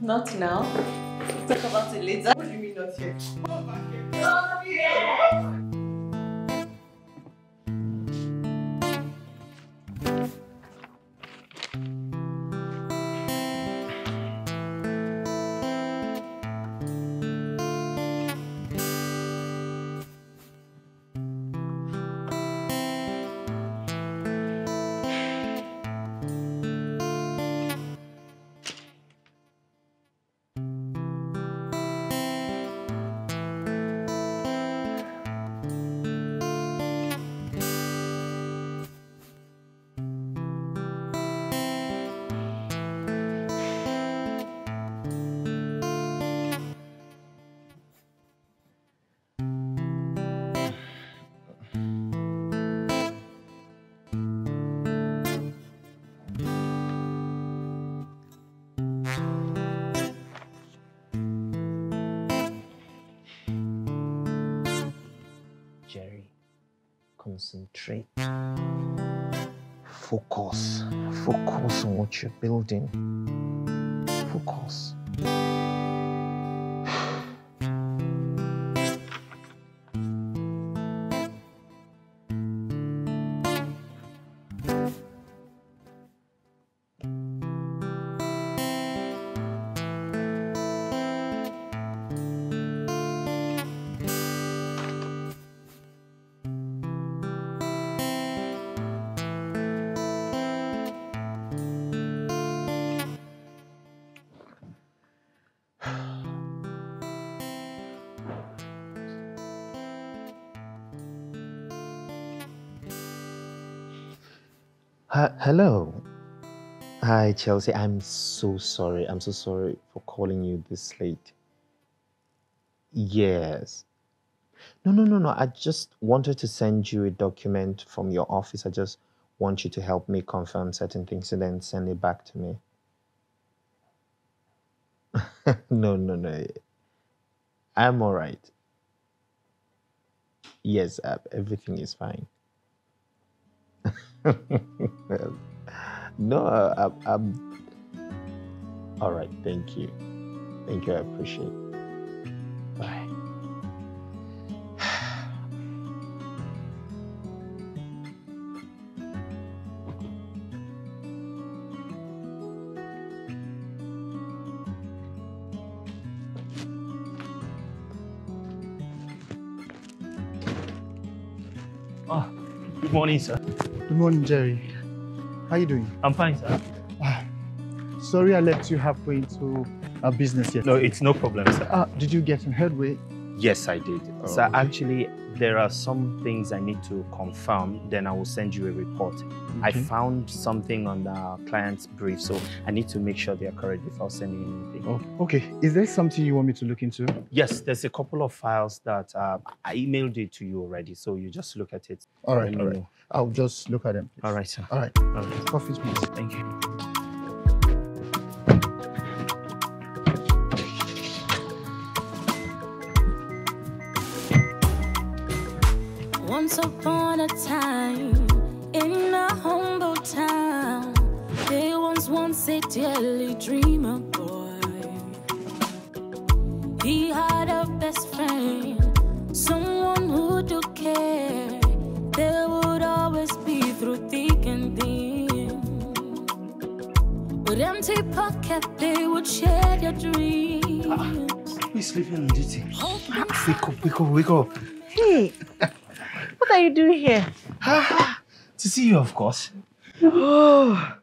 S2: not now. We'll talk about it later.
S7: What do you mean not yet?
S5: Oh, concentrate. Focus. Focus on what you're building. Focus. Hello. Hi, Chelsea. I'm so sorry. I'm so sorry for calling you this late. Yes. No, no, no, no. I just wanted to send you a document from your office. I just want you to help me confirm certain things and then send it back to me. [LAUGHS] no, no, no. I'm all right. Yes, uh, everything is fine. [LAUGHS] No, I, I'm all right. Thank you. Thank you. I appreciate it. Bye.
S14: Oh, good morning, sir.
S4: Good morning, Jerry. How are you doing?
S14: I'm fine, sir.
S4: Ah, sorry I left you halfway into our business yesterday.
S14: No, it's no problem, sir.
S4: Ah, did you get some headway?
S14: Yes, I did.
S4: Oh,
S14: sir, actually, there are some things I need to confirm. Then I will send you a report. I found something on the client's brief, so I need to make sure they are correct before sending anything.
S4: Oh, okay. Is there something you want me to look into?
S14: Yes, there's a couple of files that uh, I emailed it to you already, so you just look at it.
S4: All right, all right.
S14: know.
S4: I'll just look at them.
S14: All right, sir.
S4: All right.
S14: All right.
S4: Coffee, please.
S14: Thank you.
S10: Once upon a time, a daily dreamer boy. He had a best friend, someone who do care. There would always be through thick and thin. With empty pocket, they would share their dreams.
S5: Ah, he's sleeping on duty. Ah, wake up, wake up, wake up.
S2: Hey, what are you doing here?
S5: Ah, to see you, of course.
S2: Oh,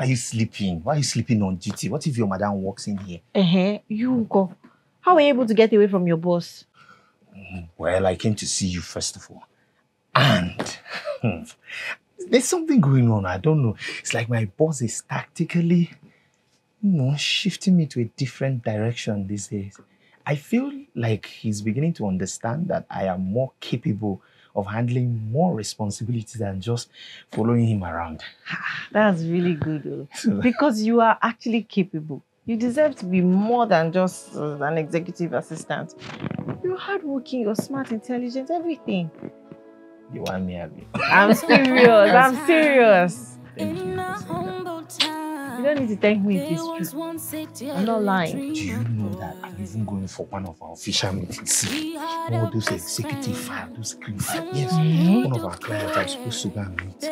S5: Are you sleeping? Why are you sleeping on duty? What if your madam walks in here?
S2: uh-huh. you go. How were you able to get away from your boss?
S5: Well, I came to see you first of all. And hmm, there's something going on. I don't know. It's like my boss is tactically, you know, shifting me to a different direction these days. I feel like he's beginning to understand that I am more capable of handling more responsibility than just following him around.
S2: That's really good, [LAUGHS] because you are actually capable. You deserve to be more than just uh, an executive assistant. You're hardworking, you're smart, intelligent, everything.
S5: You want me, Abby?
S2: I'm [LAUGHS] serious. I'm serious.
S10: In a humble
S2: You don't need to thank me if
S10: There
S2: it's
S10: was
S2: true.
S10: once a
S2: I'm not lying.
S5: Do you know that I'm even going for one of our official meetings? See, all those executive files, those green files. Yes, one of our clients are supposed to go and meet.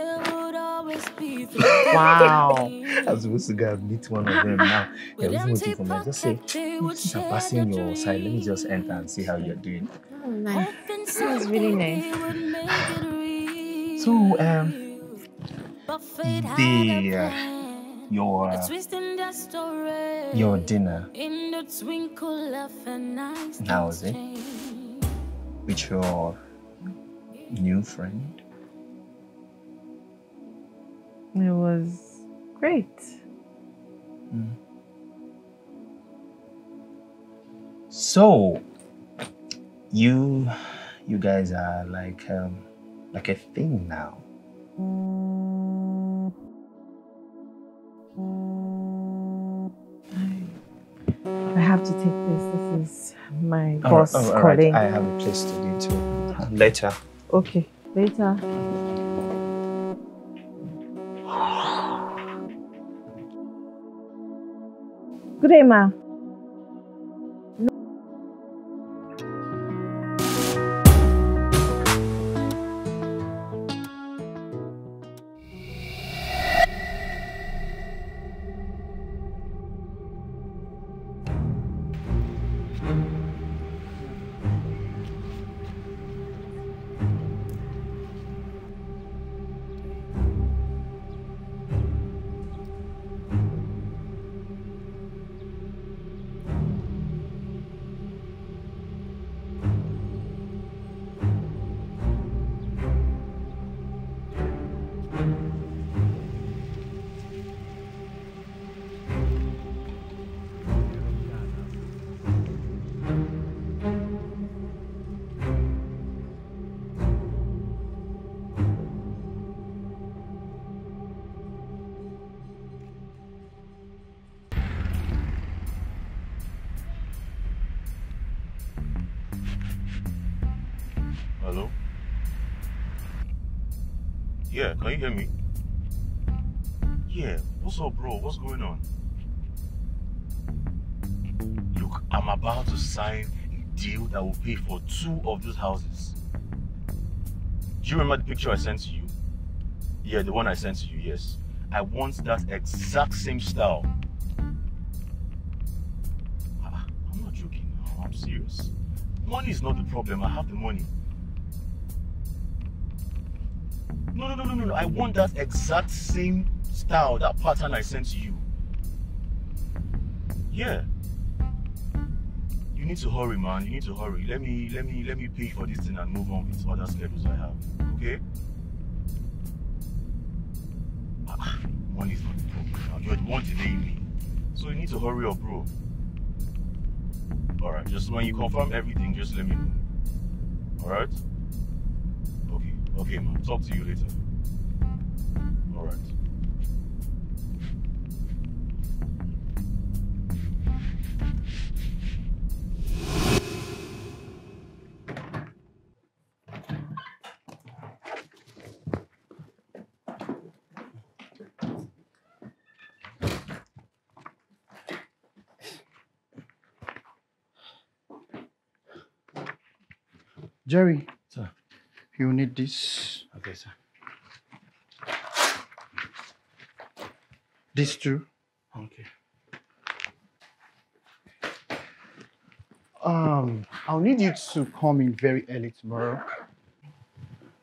S2: Wow. [LAUGHS]
S5: I'm supposed to go and meet one of them now. They're even waiting for me. I just say, since I'm passing your side, let me just enter and see how you're doing.
S2: Oh, nice. That's really nice.
S5: So, um, the uh, your your dinner
S10: In the twinkle of an eye.
S5: how was it with your new friend?
S2: It was great.
S5: So, you you guys are like um like a thing now.
S2: I have to take this. This is my
S5: All
S2: boss
S5: right, all right,
S2: calling.
S5: I have a place to go to later.
S2: Okay. Later. [SIGHS] Good day, ma.
S8: You hear me? Yeah, what's up, bro? What's going on? Look, I'm about to sign a deal that will pay for two of those houses. Do you remember the picture I sent to you? Yeah, the one I sent to you, yes. I want that exact same style. Ah, I'm not joking now, I'm serious. Money is not the problem, I have the money. No, no, no, no, no, no. I want that exact same style, that pattern I sent you. Yeah. You need to hurry, man. You need to hurry. Let me, let me, let me pay for this thing and move on with other schedules I have. Okay? Ah, money is not the problem. You're the one delaying me, so you need to hurry up, bro. All right. Just when you confirm everything, just let me know. All right? Okay. Man. Talk to you later. All right.
S4: Jerry. You need this.
S3: Okay, sir.
S4: This too.
S3: Okay.
S4: Um, I'll need you to come in very early tomorrow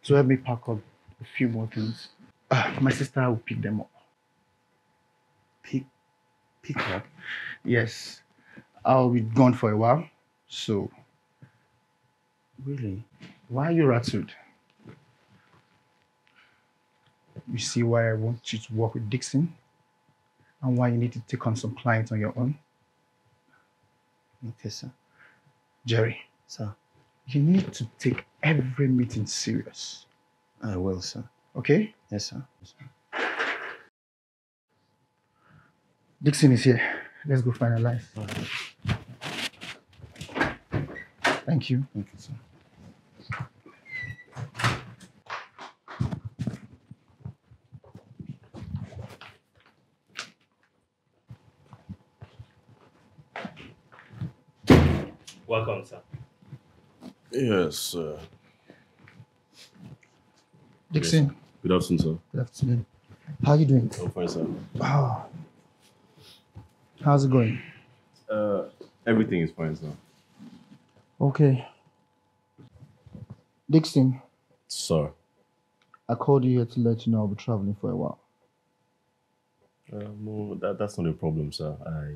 S4: to help me pack up a few more things. Uh, my sister will pick them up.
S3: Pick, pick up?
S4: Yes. I'll be gone for a while. So,
S3: Really?
S4: why are you rattled? You see why I want you to work with Dixon and why you need to take on some clients on your own?
S3: Okay, sir.
S4: Jerry,
S3: Sir.
S4: you need to take every meeting serious.
S3: I will, sir.
S4: Okay?
S3: Yes, sir. Yes, sir.
S4: Dixon is here. Let's go finalize. Thank you.
S3: Thank you, sir. Welcome, sir.
S8: Yes, sir.
S4: Dixon,
S8: Good afternoon, sir.
S4: good afternoon. How are you doing?
S8: I'm fine, sir.
S4: Ah. How's it going?
S8: Uh, everything is fine, sir.
S4: Okay. Dixon,
S8: Sir.
S4: I called you here to let you know I'll be traveling for a while.
S8: Uh, no, that, that's not a problem, sir. I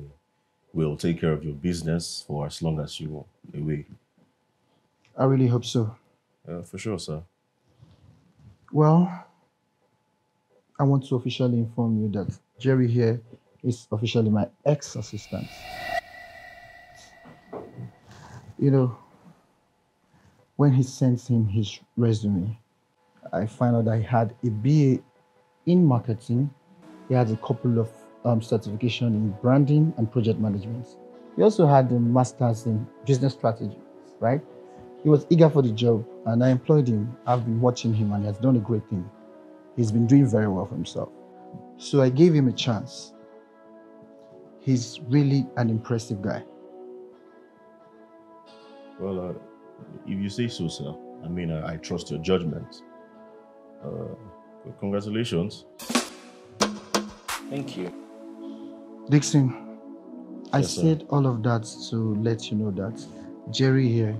S8: will take care of your business for as long as you are away.
S4: I really hope so.
S8: Uh, for sure, sir.
S4: Well, I want to officially inform you that Jerry here is officially my ex assistant. You know, when he sent him his resume, I found out that he had a BA in marketing, he had a couple of um, certification in branding and project management. He also had a master's in business strategy, right? He was eager for the job, and I employed him. I've been watching him, and he has done a great thing. He's been doing very well for himself. So I gave him a chance. He's really an impressive guy.
S8: Well, uh, if you say so, sir, I mean, I, I trust your judgment. Uh, congratulations.
S5: Thank you.
S4: Dixon, I
S8: Yes, sir.
S4: said all of that to let you know that Jerry here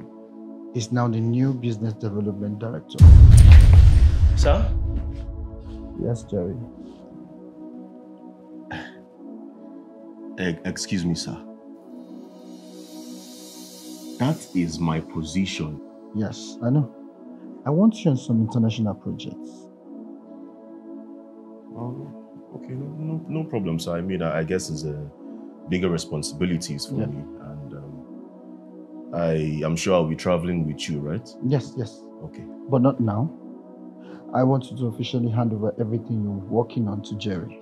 S4: is now the new business development director.
S5: Sir?
S4: Yes, Jerry.
S8: Excuse me, sir. That is my position.
S4: Yes, I know. I want you on some international projects.
S8: Oh, okay, no, no, no problem, sir. I mean, I, I guess it's a bigger responsibilities for
S4: Yeah.
S8: me, and um, I am sure I'll be traveling with you, right?
S4: Yes, yes.
S8: Okay.
S4: But not now. I want you to officially hand over everything you're working on to Jerry.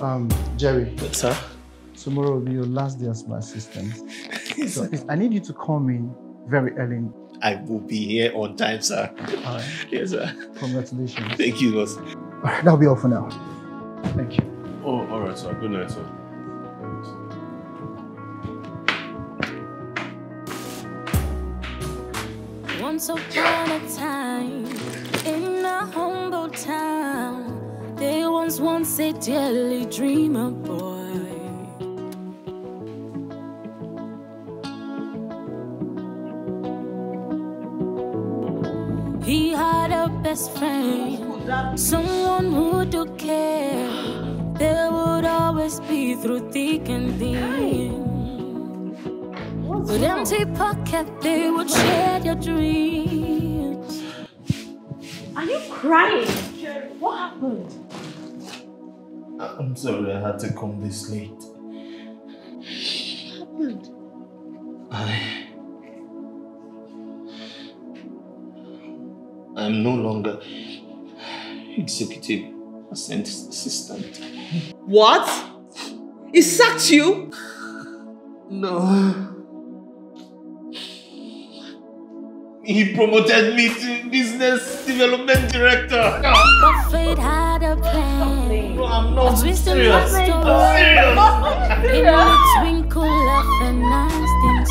S4: Um, Jerry.
S5: Sir?
S4: Tomorrow will be your last day as my assistant. [LAUGHS] so please, I need you to come in very early.
S5: I will be here on time, sir.
S4: All right. [LAUGHS]
S5: Yes, sir.
S4: Congratulations.
S5: Thank you, boss.
S4: All right, that'll be all for now. Thank you.
S8: Oh, all right, sir. Good night, sir.
S10: Once upon a time, in a humble town, there was once a deadly dreamer boy. He had a best friend, someone who took care. There would always be through thick and thin. With empty pocket, they would share your dreams.
S2: Are you crying? What happened?
S5: Uh, I'm sorry I had to come this late.
S2: What happened?
S5: I. I'm no longer executive assist- assistant.
S7: What? He sacked you?
S5: No. He promoted me to business development director.
S10: But fate had a plan.
S5: No, I'm not
S10: A
S5: serious. I'm serious.
S10: In the twinkle of an instant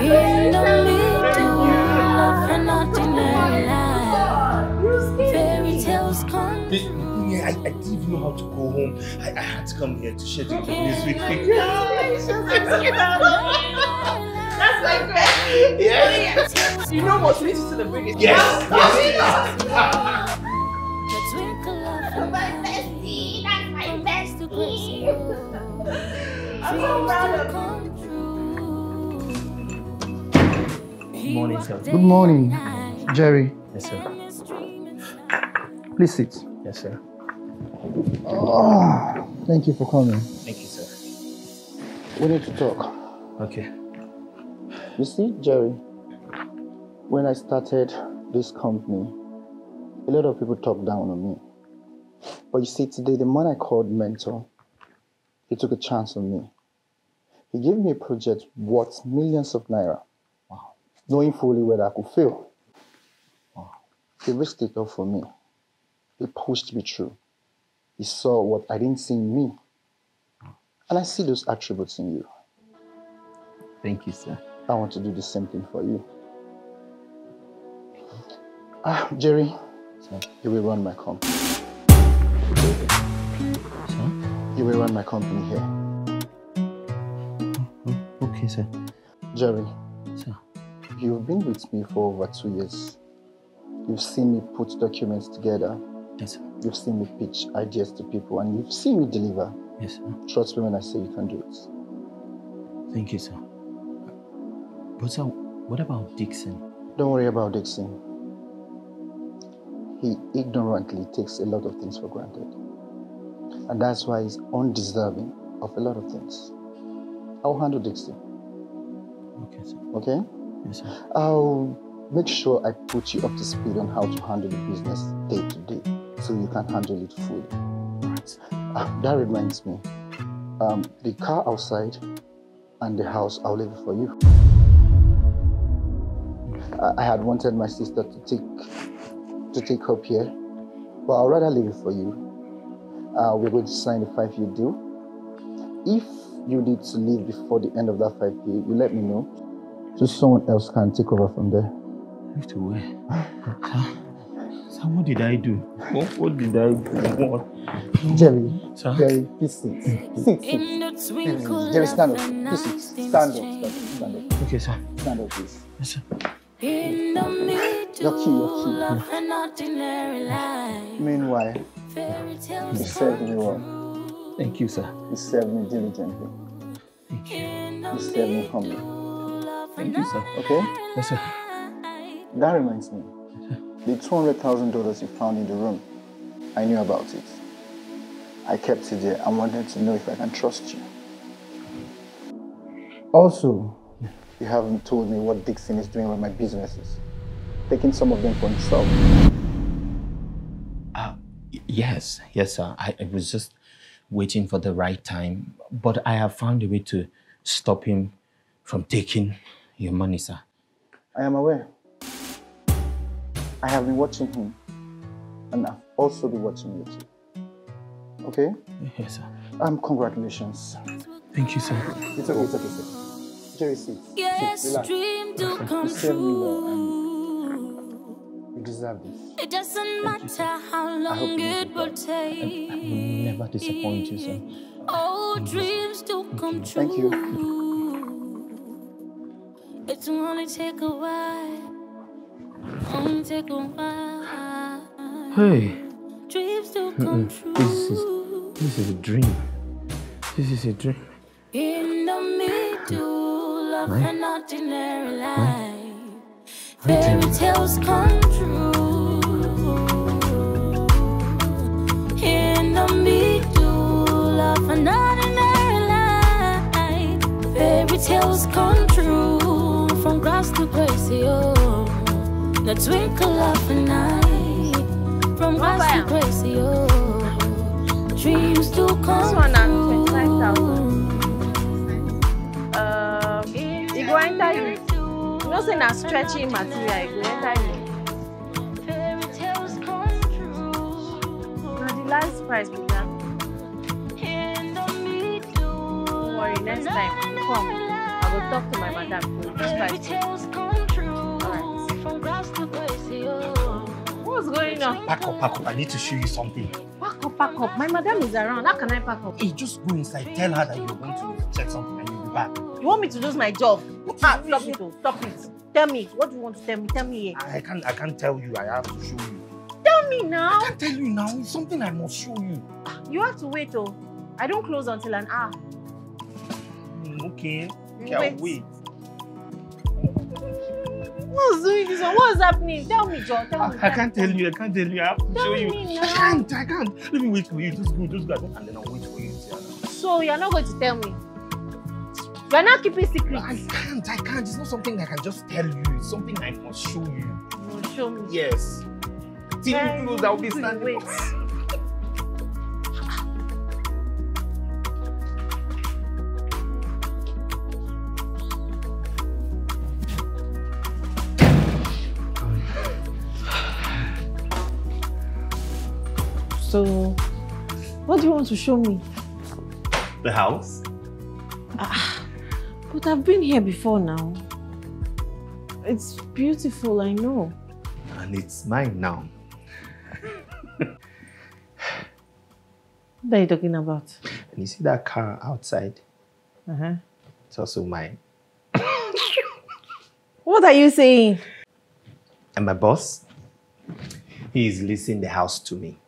S10: In the middle of an ordinary life, fairy tales come
S5: I, I didn't even know how to go home. I, I had to come here to share the good news with you.
S7: That's my.
S5: Yes.
S7: You know what? We need to celebrate it.
S5: Yes, yes,
S10: The twinkle of
S9: My bestie, that's my bestie.
S10: I'm
S9: so proud of
S10: come
S14: Good morning, sir.
S4: Good morning, Jerry.
S14: Yes, sir.
S4: Please sit.
S14: Yes, sir.
S4: Oh, thank you for coming.
S14: Thank you, sir.
S4: We need to talk.
S14: Okay.
S4: You see, Jerry, when I started this company, a lot of people talked down on me. But you see, today, the man I called mentor, he took a chance on me. He gave me a project worth millions of naira, wow. knowing fully whether I could fail. Wow. He risked it all for me. He pushed me through. He saw what I didn't see in me. And I see those attributes in you.
S14: Thank you, sir.
S4: I want to do the same thing for you. Ah, Jerry, you will run my company. You will run my company here.
S14: Okay, sir.
S4: Jerry,
S14: Sir.
S4: you've been with me for over two years. You've seen me put documents together.
S14: Yes, sir.
S4: You've seen me pitch ideas to people, and you've seen me deliver.
S14: Yes, sir.
S4: Trust me when I say you can do it.
S14: Thank you, sir. But sir, what about Dixon?
S4: Don't worry about Dixon. He ignorantly takes a lot of things for granted. And that's why he's undeserving of a lot of things. I'll handle Dixon,
S14: Okay, sir.
S4: okay?
S14: Yes, sir.
S4: I'll make sure I put you up to speed on how to handle the business day to day so you can handle it fully.
S14: Right.
S4: Ah, that reminds me. Um, the car outside, And the house, I'll leave it for you. I, I had wanted my sister to take to take up here, but I'll rather leave it for you. Uh, we're going to sign a five-year deal. If you need to leave before the end of that five year, you let me know. So someone else can take over from there.
S5: Leave to where? Sir, sir, what did I do? What, what did I do? What?
S4: Jerry,
S5: Sir?
S4: Jerry, please sit. Sit, sit.
S10: In the twinkle
S4: Jerry, stand up. Please sit.
S10: eye's
S4: Stand up. Stand up.
S5: Okay, sir.
S4: Stand up, please.
S5: Yes, sir.
S10: In the
S4: You're
S10: middle of an ordinary life,
S4: Meanwhile,
S10: fairy tales
S4: you served me
S10: come
S4: well.
S5: Thank you, sir.
S4: You served me diligently.
S10: in the
S4: You served me humbly.
S10: middle
S5: Thank you, sir.
S4: Okay?
S5: Yes, sir.
S4: That reminds me. The $200,000 you found in the room, I knew about it. I kept it there and wanted to know if I can trust you. Also, you haven't told me what Dixon is doing with my businesses. Taking some of them for himself.
S5: Uh, yes, yes, sir. I, I was just waiting for the right time, but I have found a way to stop him from taking your money, sir.
S4: I am aware. I have been watching him, and I've also been watching you too. Okay?
S5: Yes, sir.
S4: Um, congratulations.
S5: Thank you, sir.
S4: It's okay, it's okay, sir. Jerry, sit.
S10: Yes,
S4: sit,
S10: dream do come
S4: You served me well,
S10: true.
S4: you deserve this.
S10: It doesn't matter how long it will take.
S5: I will never disappoint you, sir.
S10: Oh, dreams do come true.
S4: Thank you.
S10: It's only take a while. Only take a while.
S5: Hey,
S10: Dreams do come
S5: mm-mm. this is
S10: true.
S5: this is a dream. This is a dream.
S10: Middle of
S5: Right.
S10: an ordinary life, fairy tales come true. In the middle of an ordinary life, fairy tales come true. From grass to grace, oh, the twinkle of an eye. From grass to grace, oh, dreams do come
S2: This one na
S10: true.
S2: Know say na stretching material, e go enter you. Na the last price be that. Don't worry, next time come. I go talk to my madam. This price. What's going on?
S5: Pack up, pack up. I need to show you something.
S2: Pack up, pack up. My madam is around. How can I pack up?
S5: Hey, just go inside. Tell her that you're going to check something and you'll be back.
S2: You want me to lose my job? Ah, stop it, oh, stop it. Tell me, what do you want to tell me? Tell me here.
S5: I can't I can't tell you. I have to show you.
S2: Tell me now.
S5: I can't tell you now. It's something I must show you.
S2: You have to wait, oh. I don't close until an hour.
S5: Mm, okay. Okay, I'll
S2: wait.
S5: wait.
S2: What's doing this one? What's happening? Tell me, John. Tell me.
S5: I can't tell you. I can't tell you. I have to
S2: Tell
S5: show you.
S2: me now.
S5: I can't. I can't. Let me wait for you. Just go. Just go. And then I'll wait for you.
S2: So you're not going to tell me? You're not keeping secrets.
S5: I can't. I can't. It's not something I can just tell you. It's something I must show you.
S2: You will show me.
S5: Yes. Till
S2: Very
S5: you close, I'll be standing.
S2: Wait. So, what do you want to show me?
S5: The house? Ah.
S2: But I've been here before now. It's beautiful, I know.
S5: And it's mine now.
S2: What are you talking about?
S5: And you see that car outside?
S2: Uh-huh.
S5: It's also mine.
S2: What are you saying?
S5: And my boss? He is leasing the house to me.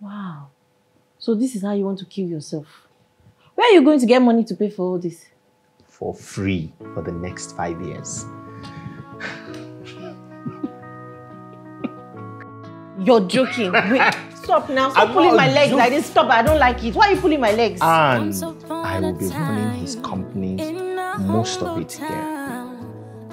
S2: Wow. So this is how you want to kill yourself. Where are you going to get money to pay for all this?
S5: For free for the next five years.
S2: You're joking. [LAUGHS] Wait, stop now. Stop
S5: I'm
S2: pulling my legs
S5: joking.
S2: like this. Stop. I don't like it. Why are you pulling my legs?
S5: And I will be running his company, most of it here.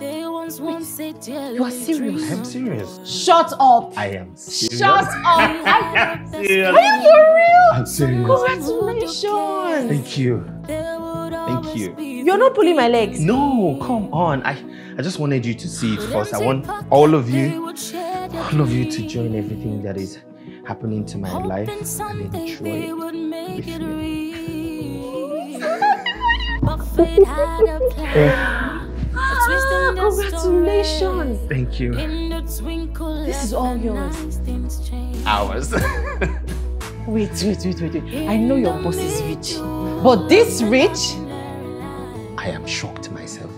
S2: You are serious?
S5: I'm serious.
S2: Shut up.
S5: I am serious.
S2: Shut [LAUGHS] up. I-
S5: serious.
S2: Are you for real?
S5: I'm serious.
S2: Congratulations.
S5: Thank you. Thank Thank you.
S2: You're not pulling my legs.
S5: No, come on. I, I just wanted you to see it first. I want all of you, all of you to join everything that is happening to my life and enjoy it with me. [LAUGHS]
S10: But fate had a plan. A twist in the story.
S2: Congratulations.
S5: Thank you.
S10: In the twinkle
S2: This is all yours.
S10: eye, things change.
S5: Hours. [LAUGHS]
S2: Wait, wait, wait, wait, wait. I know your boss is rich. But this rich?
S5: I am shocked myself.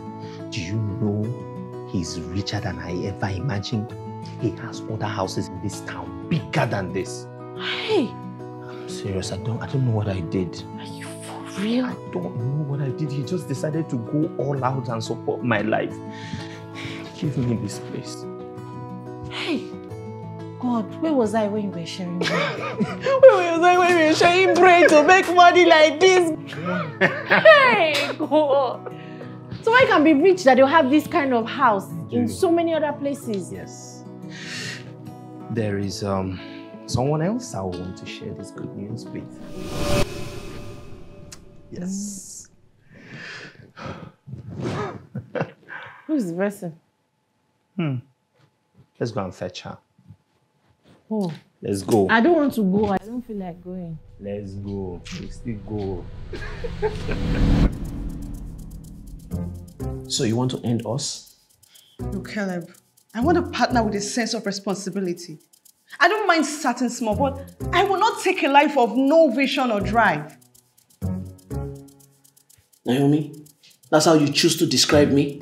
S5: Do you know he's richer than I ever imagined? He has other houses in this town bigger than this.
S2: Hey,
S5: I'm serious. I don't I don't know what I did.
S2: are you for real?
S5: I don't know what I did. He just decided to go all out and support my life. Give me this place.
S2: God, where was I when you were sharing brain? [LAUGHS]
S7: Where was I when we were sharing brain to make money like this?
S2: hey, God. So I can be rich that you have this kind of house in so many other places.
S5: Yes. There is um someone else I want to share this good news with. Yes.
S2: Who's the person?
S5: Hmm. Let's go and fetch her.
S2: Oh,
S5: Let's go.
S2: I don't want to go. I don't feel like going.
S5: Let's go. We still go. [LAUGHS]
S6: So you want to end us?
S7: No, Caleb. I want a partner with a sense of responsibility. I don't mind starting small, but I will not take a life of no vision or drive.
S6: Naomi, that's how you choose to describe me?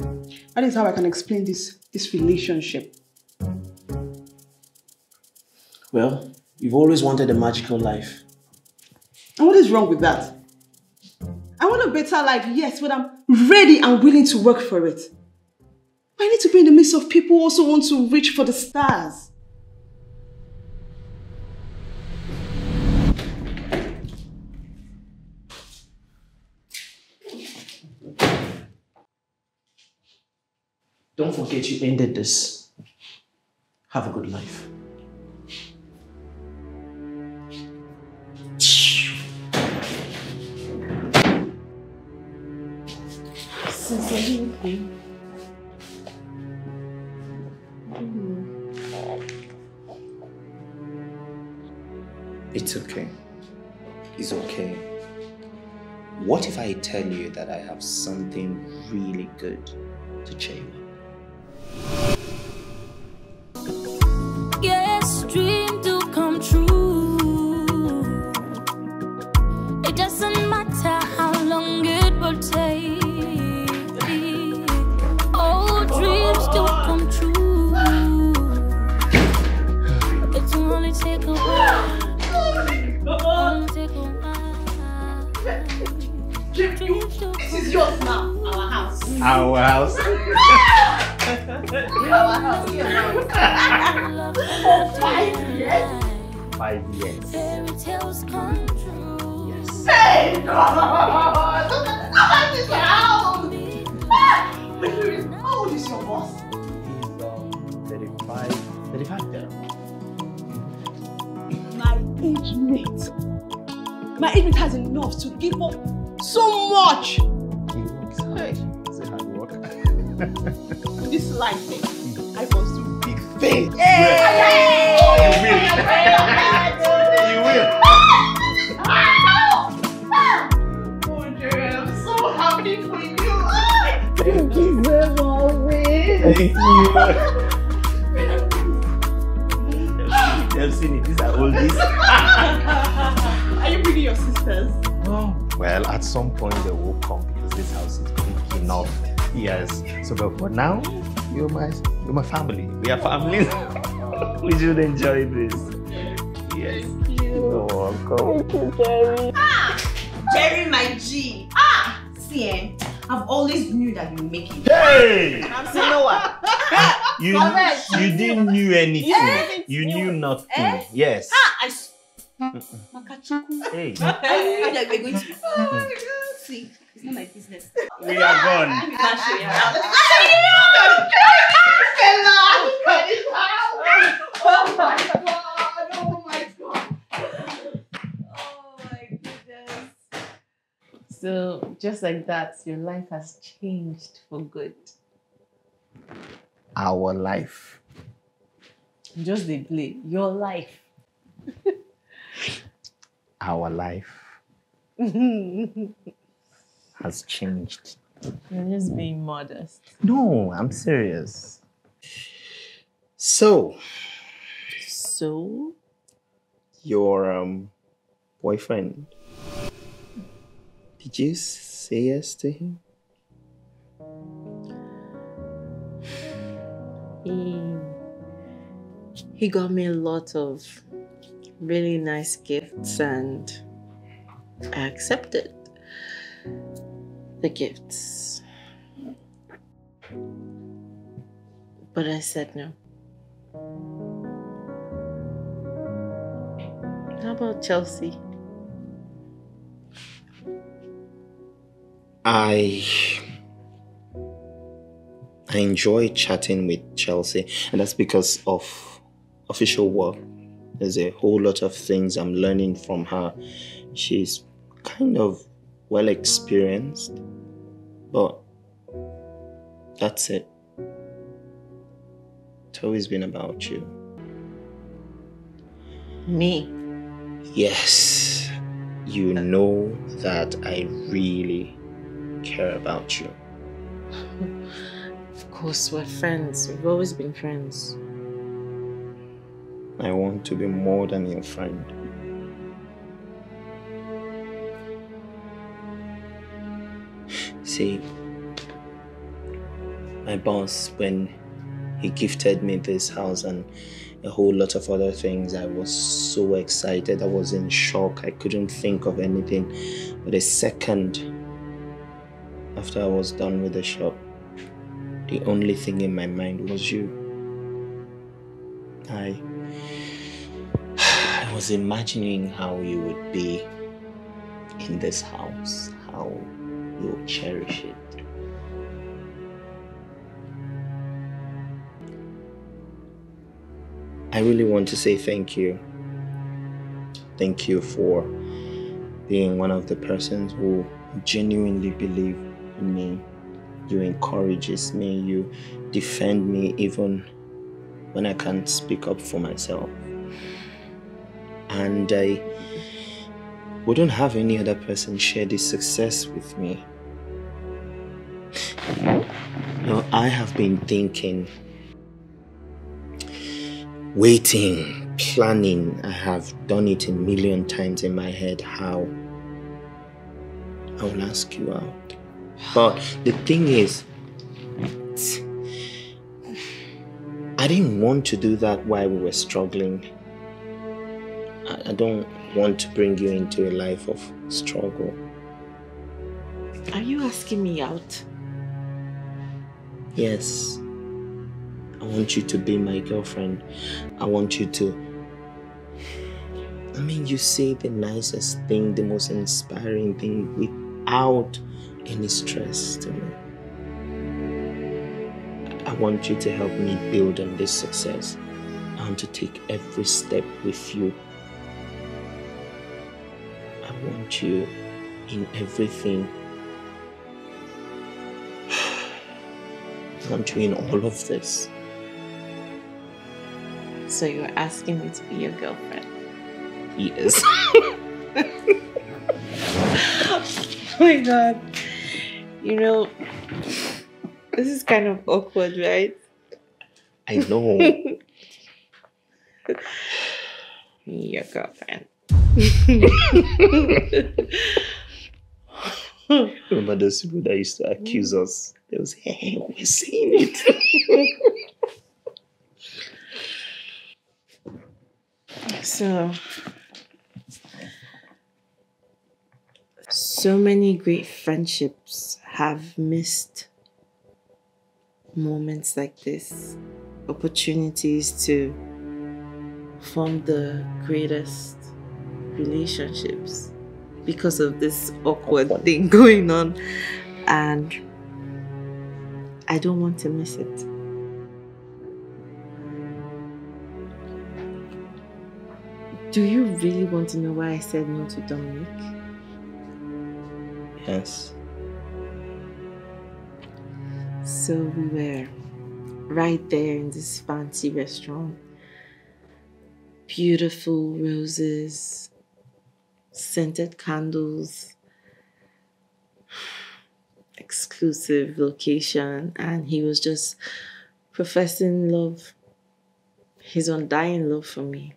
S7: That is how I can explain this, this relationship.
S6: Well, you've always wanted a magical life.
S7: And what is wrong with that? I want a better life, yes, but I'm ready and willing to work for it. I need to be in the midst of people who also want to reach for the stars.
S6: Don't forget you ended this. Have a good life.
S5: It's okay. It's okay. What if I tell you that I have something really good to cheer you up?
S10: Yes, dream
S7: Our house.
S5: Our house.
S7: For five years?
S5: Five years.
S10: Fairy tales come true.
S5: Yes.
S7: Hey, God! Look at this house! How old is your boss?
S5: He's um 35. 35 there.
S7: My age mate. My age mate has enough to give up so much [LAUGHS] this life. eh? I must do big things.
S5: Yeah.
S7: Oh,
S5: you will. You will.
S7: Oh, Jerry, I'm so happy for you.
S5: Thank you.
S7: deserve all this.
S5: Thank you. [LAUGHS] They've seen it. These are oldies.
S7: Are you bringing your sisters?
S5: Well, at some point they will come because this house is big enough. Yes. So, but for now, you're my you're my family. We are family. [LAUGHS] we should enjoy this. Yes. You're welcome.
S7: Thank you, Jerry. Ah, Jerry, my G. Ah, see, eh, I've always knew that you make it.
S5: Hey!
S7: I'm saying no one.
S5: You
S7: Correct.
S5: you didn't knew anything.
S7: Yeah.
S5: You knew nothing.
S7: Eh?
S5: Yes.
S7: Ah, I. s- Makachuku.
S5: Hey.
S7: I knew that we were going to. Oh my God. See, it's not my business.
S5: We are gone.
S7: Oh my God. Oh my God. Oh my goodness.
S2: So just like that, your life has changed for good.
S5: Our life.
S2: Just the play. Your life.
S5: Our life
S2: You're [LAUGHS]
S5: has changed.
S2: You're just being modest.
S5: No, I'm serious. So,
S2: So
S5: your um boyfriend. Did you say yes to him?
S2: he he got me a lot of really nice gifts and I accepted the gifts. But I said no. How about Chelsea?
S5: I I enjoy chatting with Chelsea, and that's because of official work. There's a whole lot of things I'm learning from her. She's kind of well experienced, but that's it. It's always been about you.
S2: Me.
S5: Yes, you know that I really care about you.
S2: Of course, we're friends. We've always been friends.
S5: I want to be more than your friend. See, my boss, when he gifted me this house and a whole lot of other things, I was so excited. I was in shock. I couldn't think of anything. But a second after I was done with the shop, the only thing in my mind was you. I [SIGHS] I was imagining how you would be in this house, how you would cherish it. I really want to say thank you. Thank you for being one of the persons who genuinely believe in me. You encourages me, you defend me even when I can't speak up for myself. And I wouldn't have any other person share this success with me. Now, I have been thinking, waiting, planning. I have done it a million times in my head how I will ask you out. But the thing is, I didn't want to do that while we were struggling. I, I don't want to bring you into a life of struggle.
S2: Are you asking me out?
S5: Yes. I want you to be my girlfriend. I want you to. I mean, you say the nicest thing, the most inspiring thing without any stress to me. I want you to help me build on this success. I want to take every step with you. I want you in everything. I [SIGHS] want you in all of this.
S2: So you're asking me to be your girlfriend?
S5: Yes. [LAUGHS] [LAUGHS]
S2: oh my god. You know, this is kind of awkward, right?
S5: I know. [LAUGHS]
S2: Your girlfriend.
S5: Remember those people that used to accuse us? They was, hey, we're saying it.
S2: So, so many great friendships have missed moments like this, opportunities to form the greatest relationships because of this awkward thing going on, and I don't want to miss it. Do you really want to know why I said no to Dominic?
S5: Yes.
S12: So we were right there in this fancy restaurant. Beautiful roses, scented candles, [SIGHS] exclusive location, and he was just professing love, his undying love for me.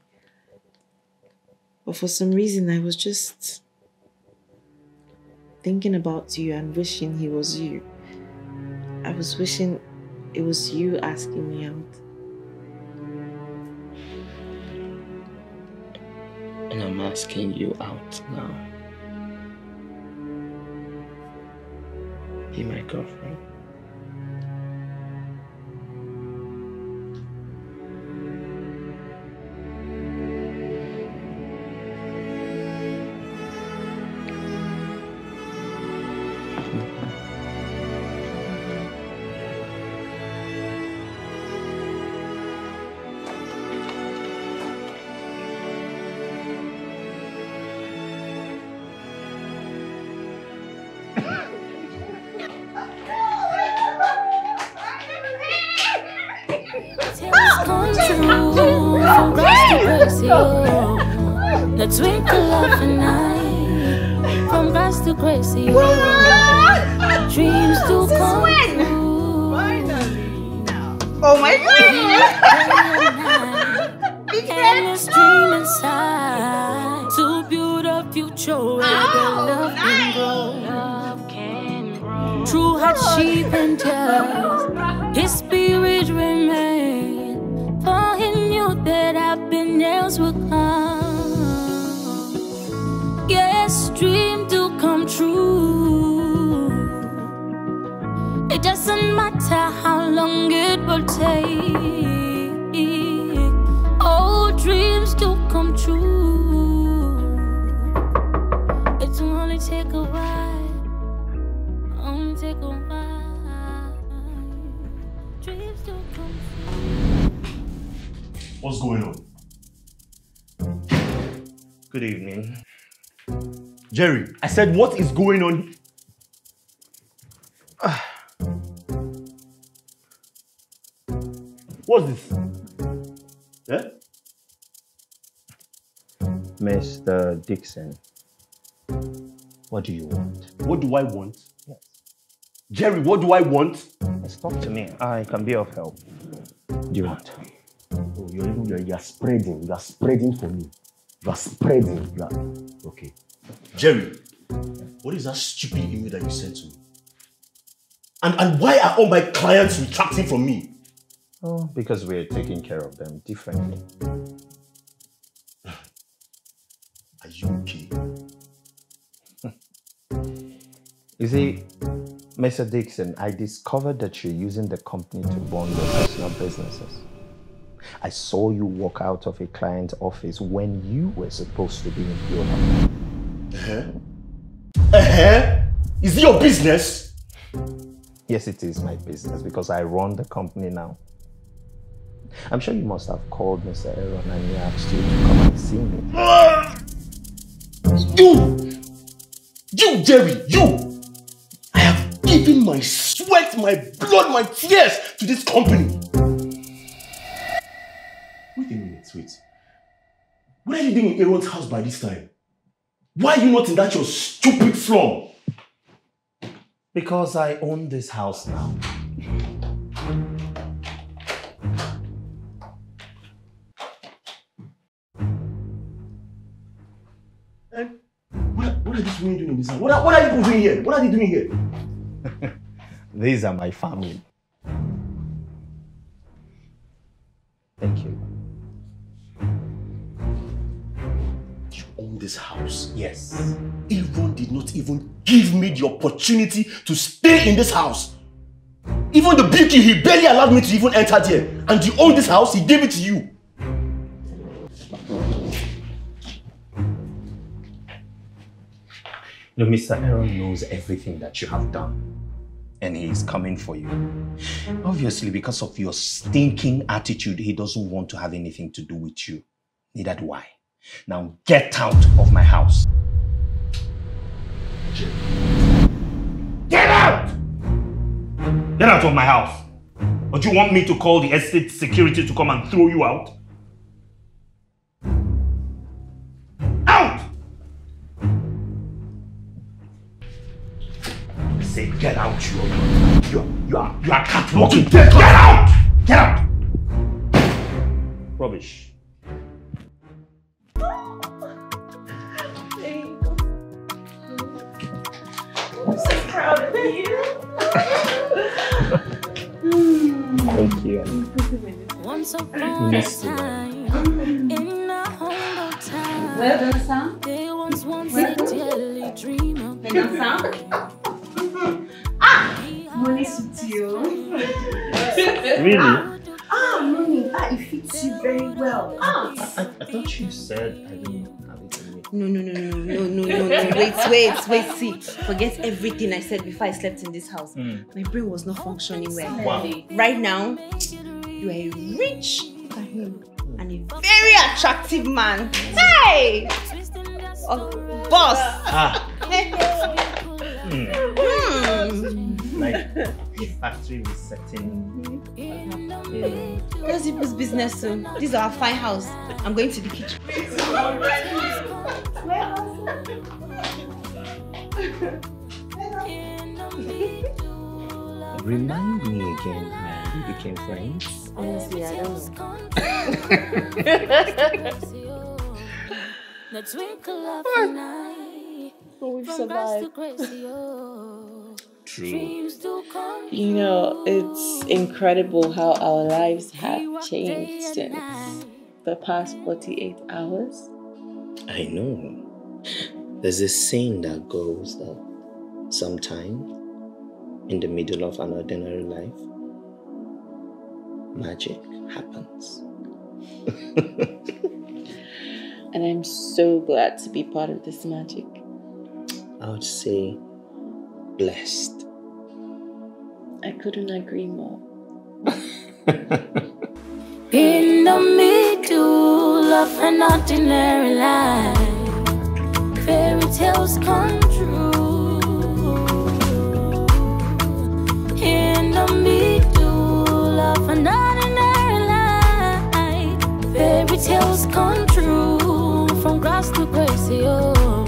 S12: But for some reason, I was just thinking about you and wishing he was you. I was wishing it was you asking me out.
S5: And I'm asking you out now. Be my girlfriend.
S10: Let's twinkle of the night from grass to grace. Dreams do come true.
S1: Oh my God!
S10: And this dream inside to build a future where the love can grow. True hardship and just his spirit remain. Doesn't matter how long it will take. All dreams do come true. It will only take a while. Only take a while. Dreams do come
S8: What's going on?
S5: Good evening.
S8: Jerry, I said, what is going on? Ah. What's this? Yeah?
S5: Mr. Dixon, what do you want?
S8: What do I want? Yes. Jerry, what do I want?
S5: Yes, talk to me. I can be of help. Do you want?
S8: Oh, you're, even- you're, you're spreading. You're spreading for me. You're spreading. You are... Okay. Jerry, what is that stupid email that you sent to me? And, and why are all my clients retracting from me?
S5: Oh, because we're taking care of them differently. [SIGHS]
S8: Are you okay? [LAUGHS]
S5: You see, Mr. Dixon, I discovered that you're using the company to run your personal businesses. I saw you walk out of a client's office when you were supposed to be in owner.
S8: Uh-huh. Uh-huh. Is it your business?
S5: Yes, it is my business because I run the company now. I'm sure you must have called Mr. Aaron and he asked you to come and see me.
S8: You! You, Jerry, you! I have given my sweat, my blood, my tears to this company. Wait a minute, wait. What are you doing in Aaron's house by this time? Why are you not in that your stupid slum?
S5: Because I own this house now.
S8: In this house? What are, what are you doing here? What are they doing here? [LAUGHS]
S5: These are my family. Thank you.
S8: You own this house.
S5: Yes.
S8: Aaron did not even give me the opportunity to stay in this house. Even the beauty, he barely allowed me to even enter there. And you own this house, he gave it to you.
S5: No, Mr. Aaron knows everything that you have done. And he is coming for you. Obviously, because of your stinking attitude, he doesn't want to have anything to do with you. Neither do I. Now get out of my house.
S8: Get out!
S5: Get out of my house! Or do you want me to call the estate security to come and throw you out? Get out, you are, you are, you are, you are catwalking. Get, get out! Get out! Rubbish.
S7: I'm so proud of you. [LAUGHS]
S5: Thank you. [LAUGHS]
S10: Once upon a
S12: No, no, no, no, no, no, no, no. Wait, wait, wait. See, forget everything I said before I slept in this house.
S5: Mm.
S12: My brain was not functioning well.
S5: Wow.
S12: Right now, you are a rich Kahim and a very attractive man. Hey! Oh, boss!
S5: Ah. Hmm. Like [LAUGHS] the factory resetting. Yeah. Mm-hmm.
S12: Let's do this business soon. This is our fine house. I'm going to the kitchen.
S5: Remind me again how we became friends.
S12: Honestly, I don't [LAUGHS] know. [LAUGHS]
S10: The twinkle of an eye.
S12: But we've
S10: From grass to
S12: survived.
S10: Grace.
S5: True.
S10: Dreams do come
S12: You know, it's incredible how our lives have changed since the past 48 hours.
S5: I know. There's this saying that goes that sometime in the middle of an ordinary life, magic happens. [LAUGHS]
S12: And I'm so glad to be part of this magic.
S5: I would say blessed.
S12: I couldn't agree more. [LAUGHS]
S10: In the middle of an ordinary life, fairy tales come true. In the middle of an ordinary life, fairy tales come true. From grass to grace, oh,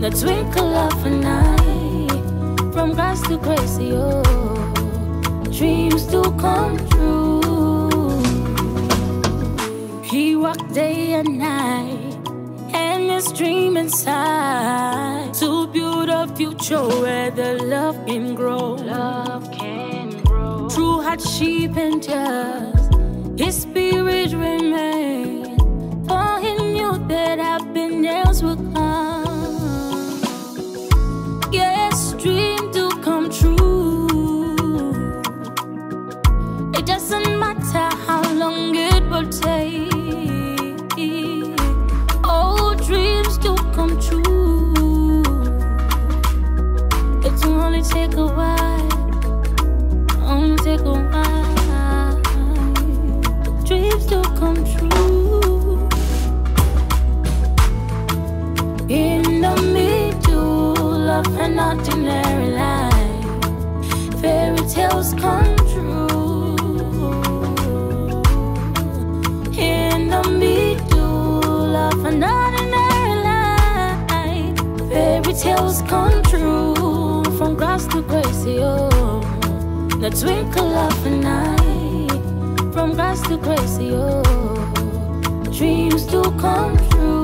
S10: the twinkle of an eye. From grass to grace, oh, dreams do come true. He walked day and night, and his dream inside to build a future where the love can grow. Love can grow through hardship and tears. His spirit remained, for he knew that happiness would come. Doesn't matter how long it will take. All dreams do come true. It will only take a while. Only take a while. Dreams do come true. In the middle of an ordinary life, fairy tales come Fairy tales come true. From grass to grace, the twinkle of an eye. From grass to grace, dreams do come true.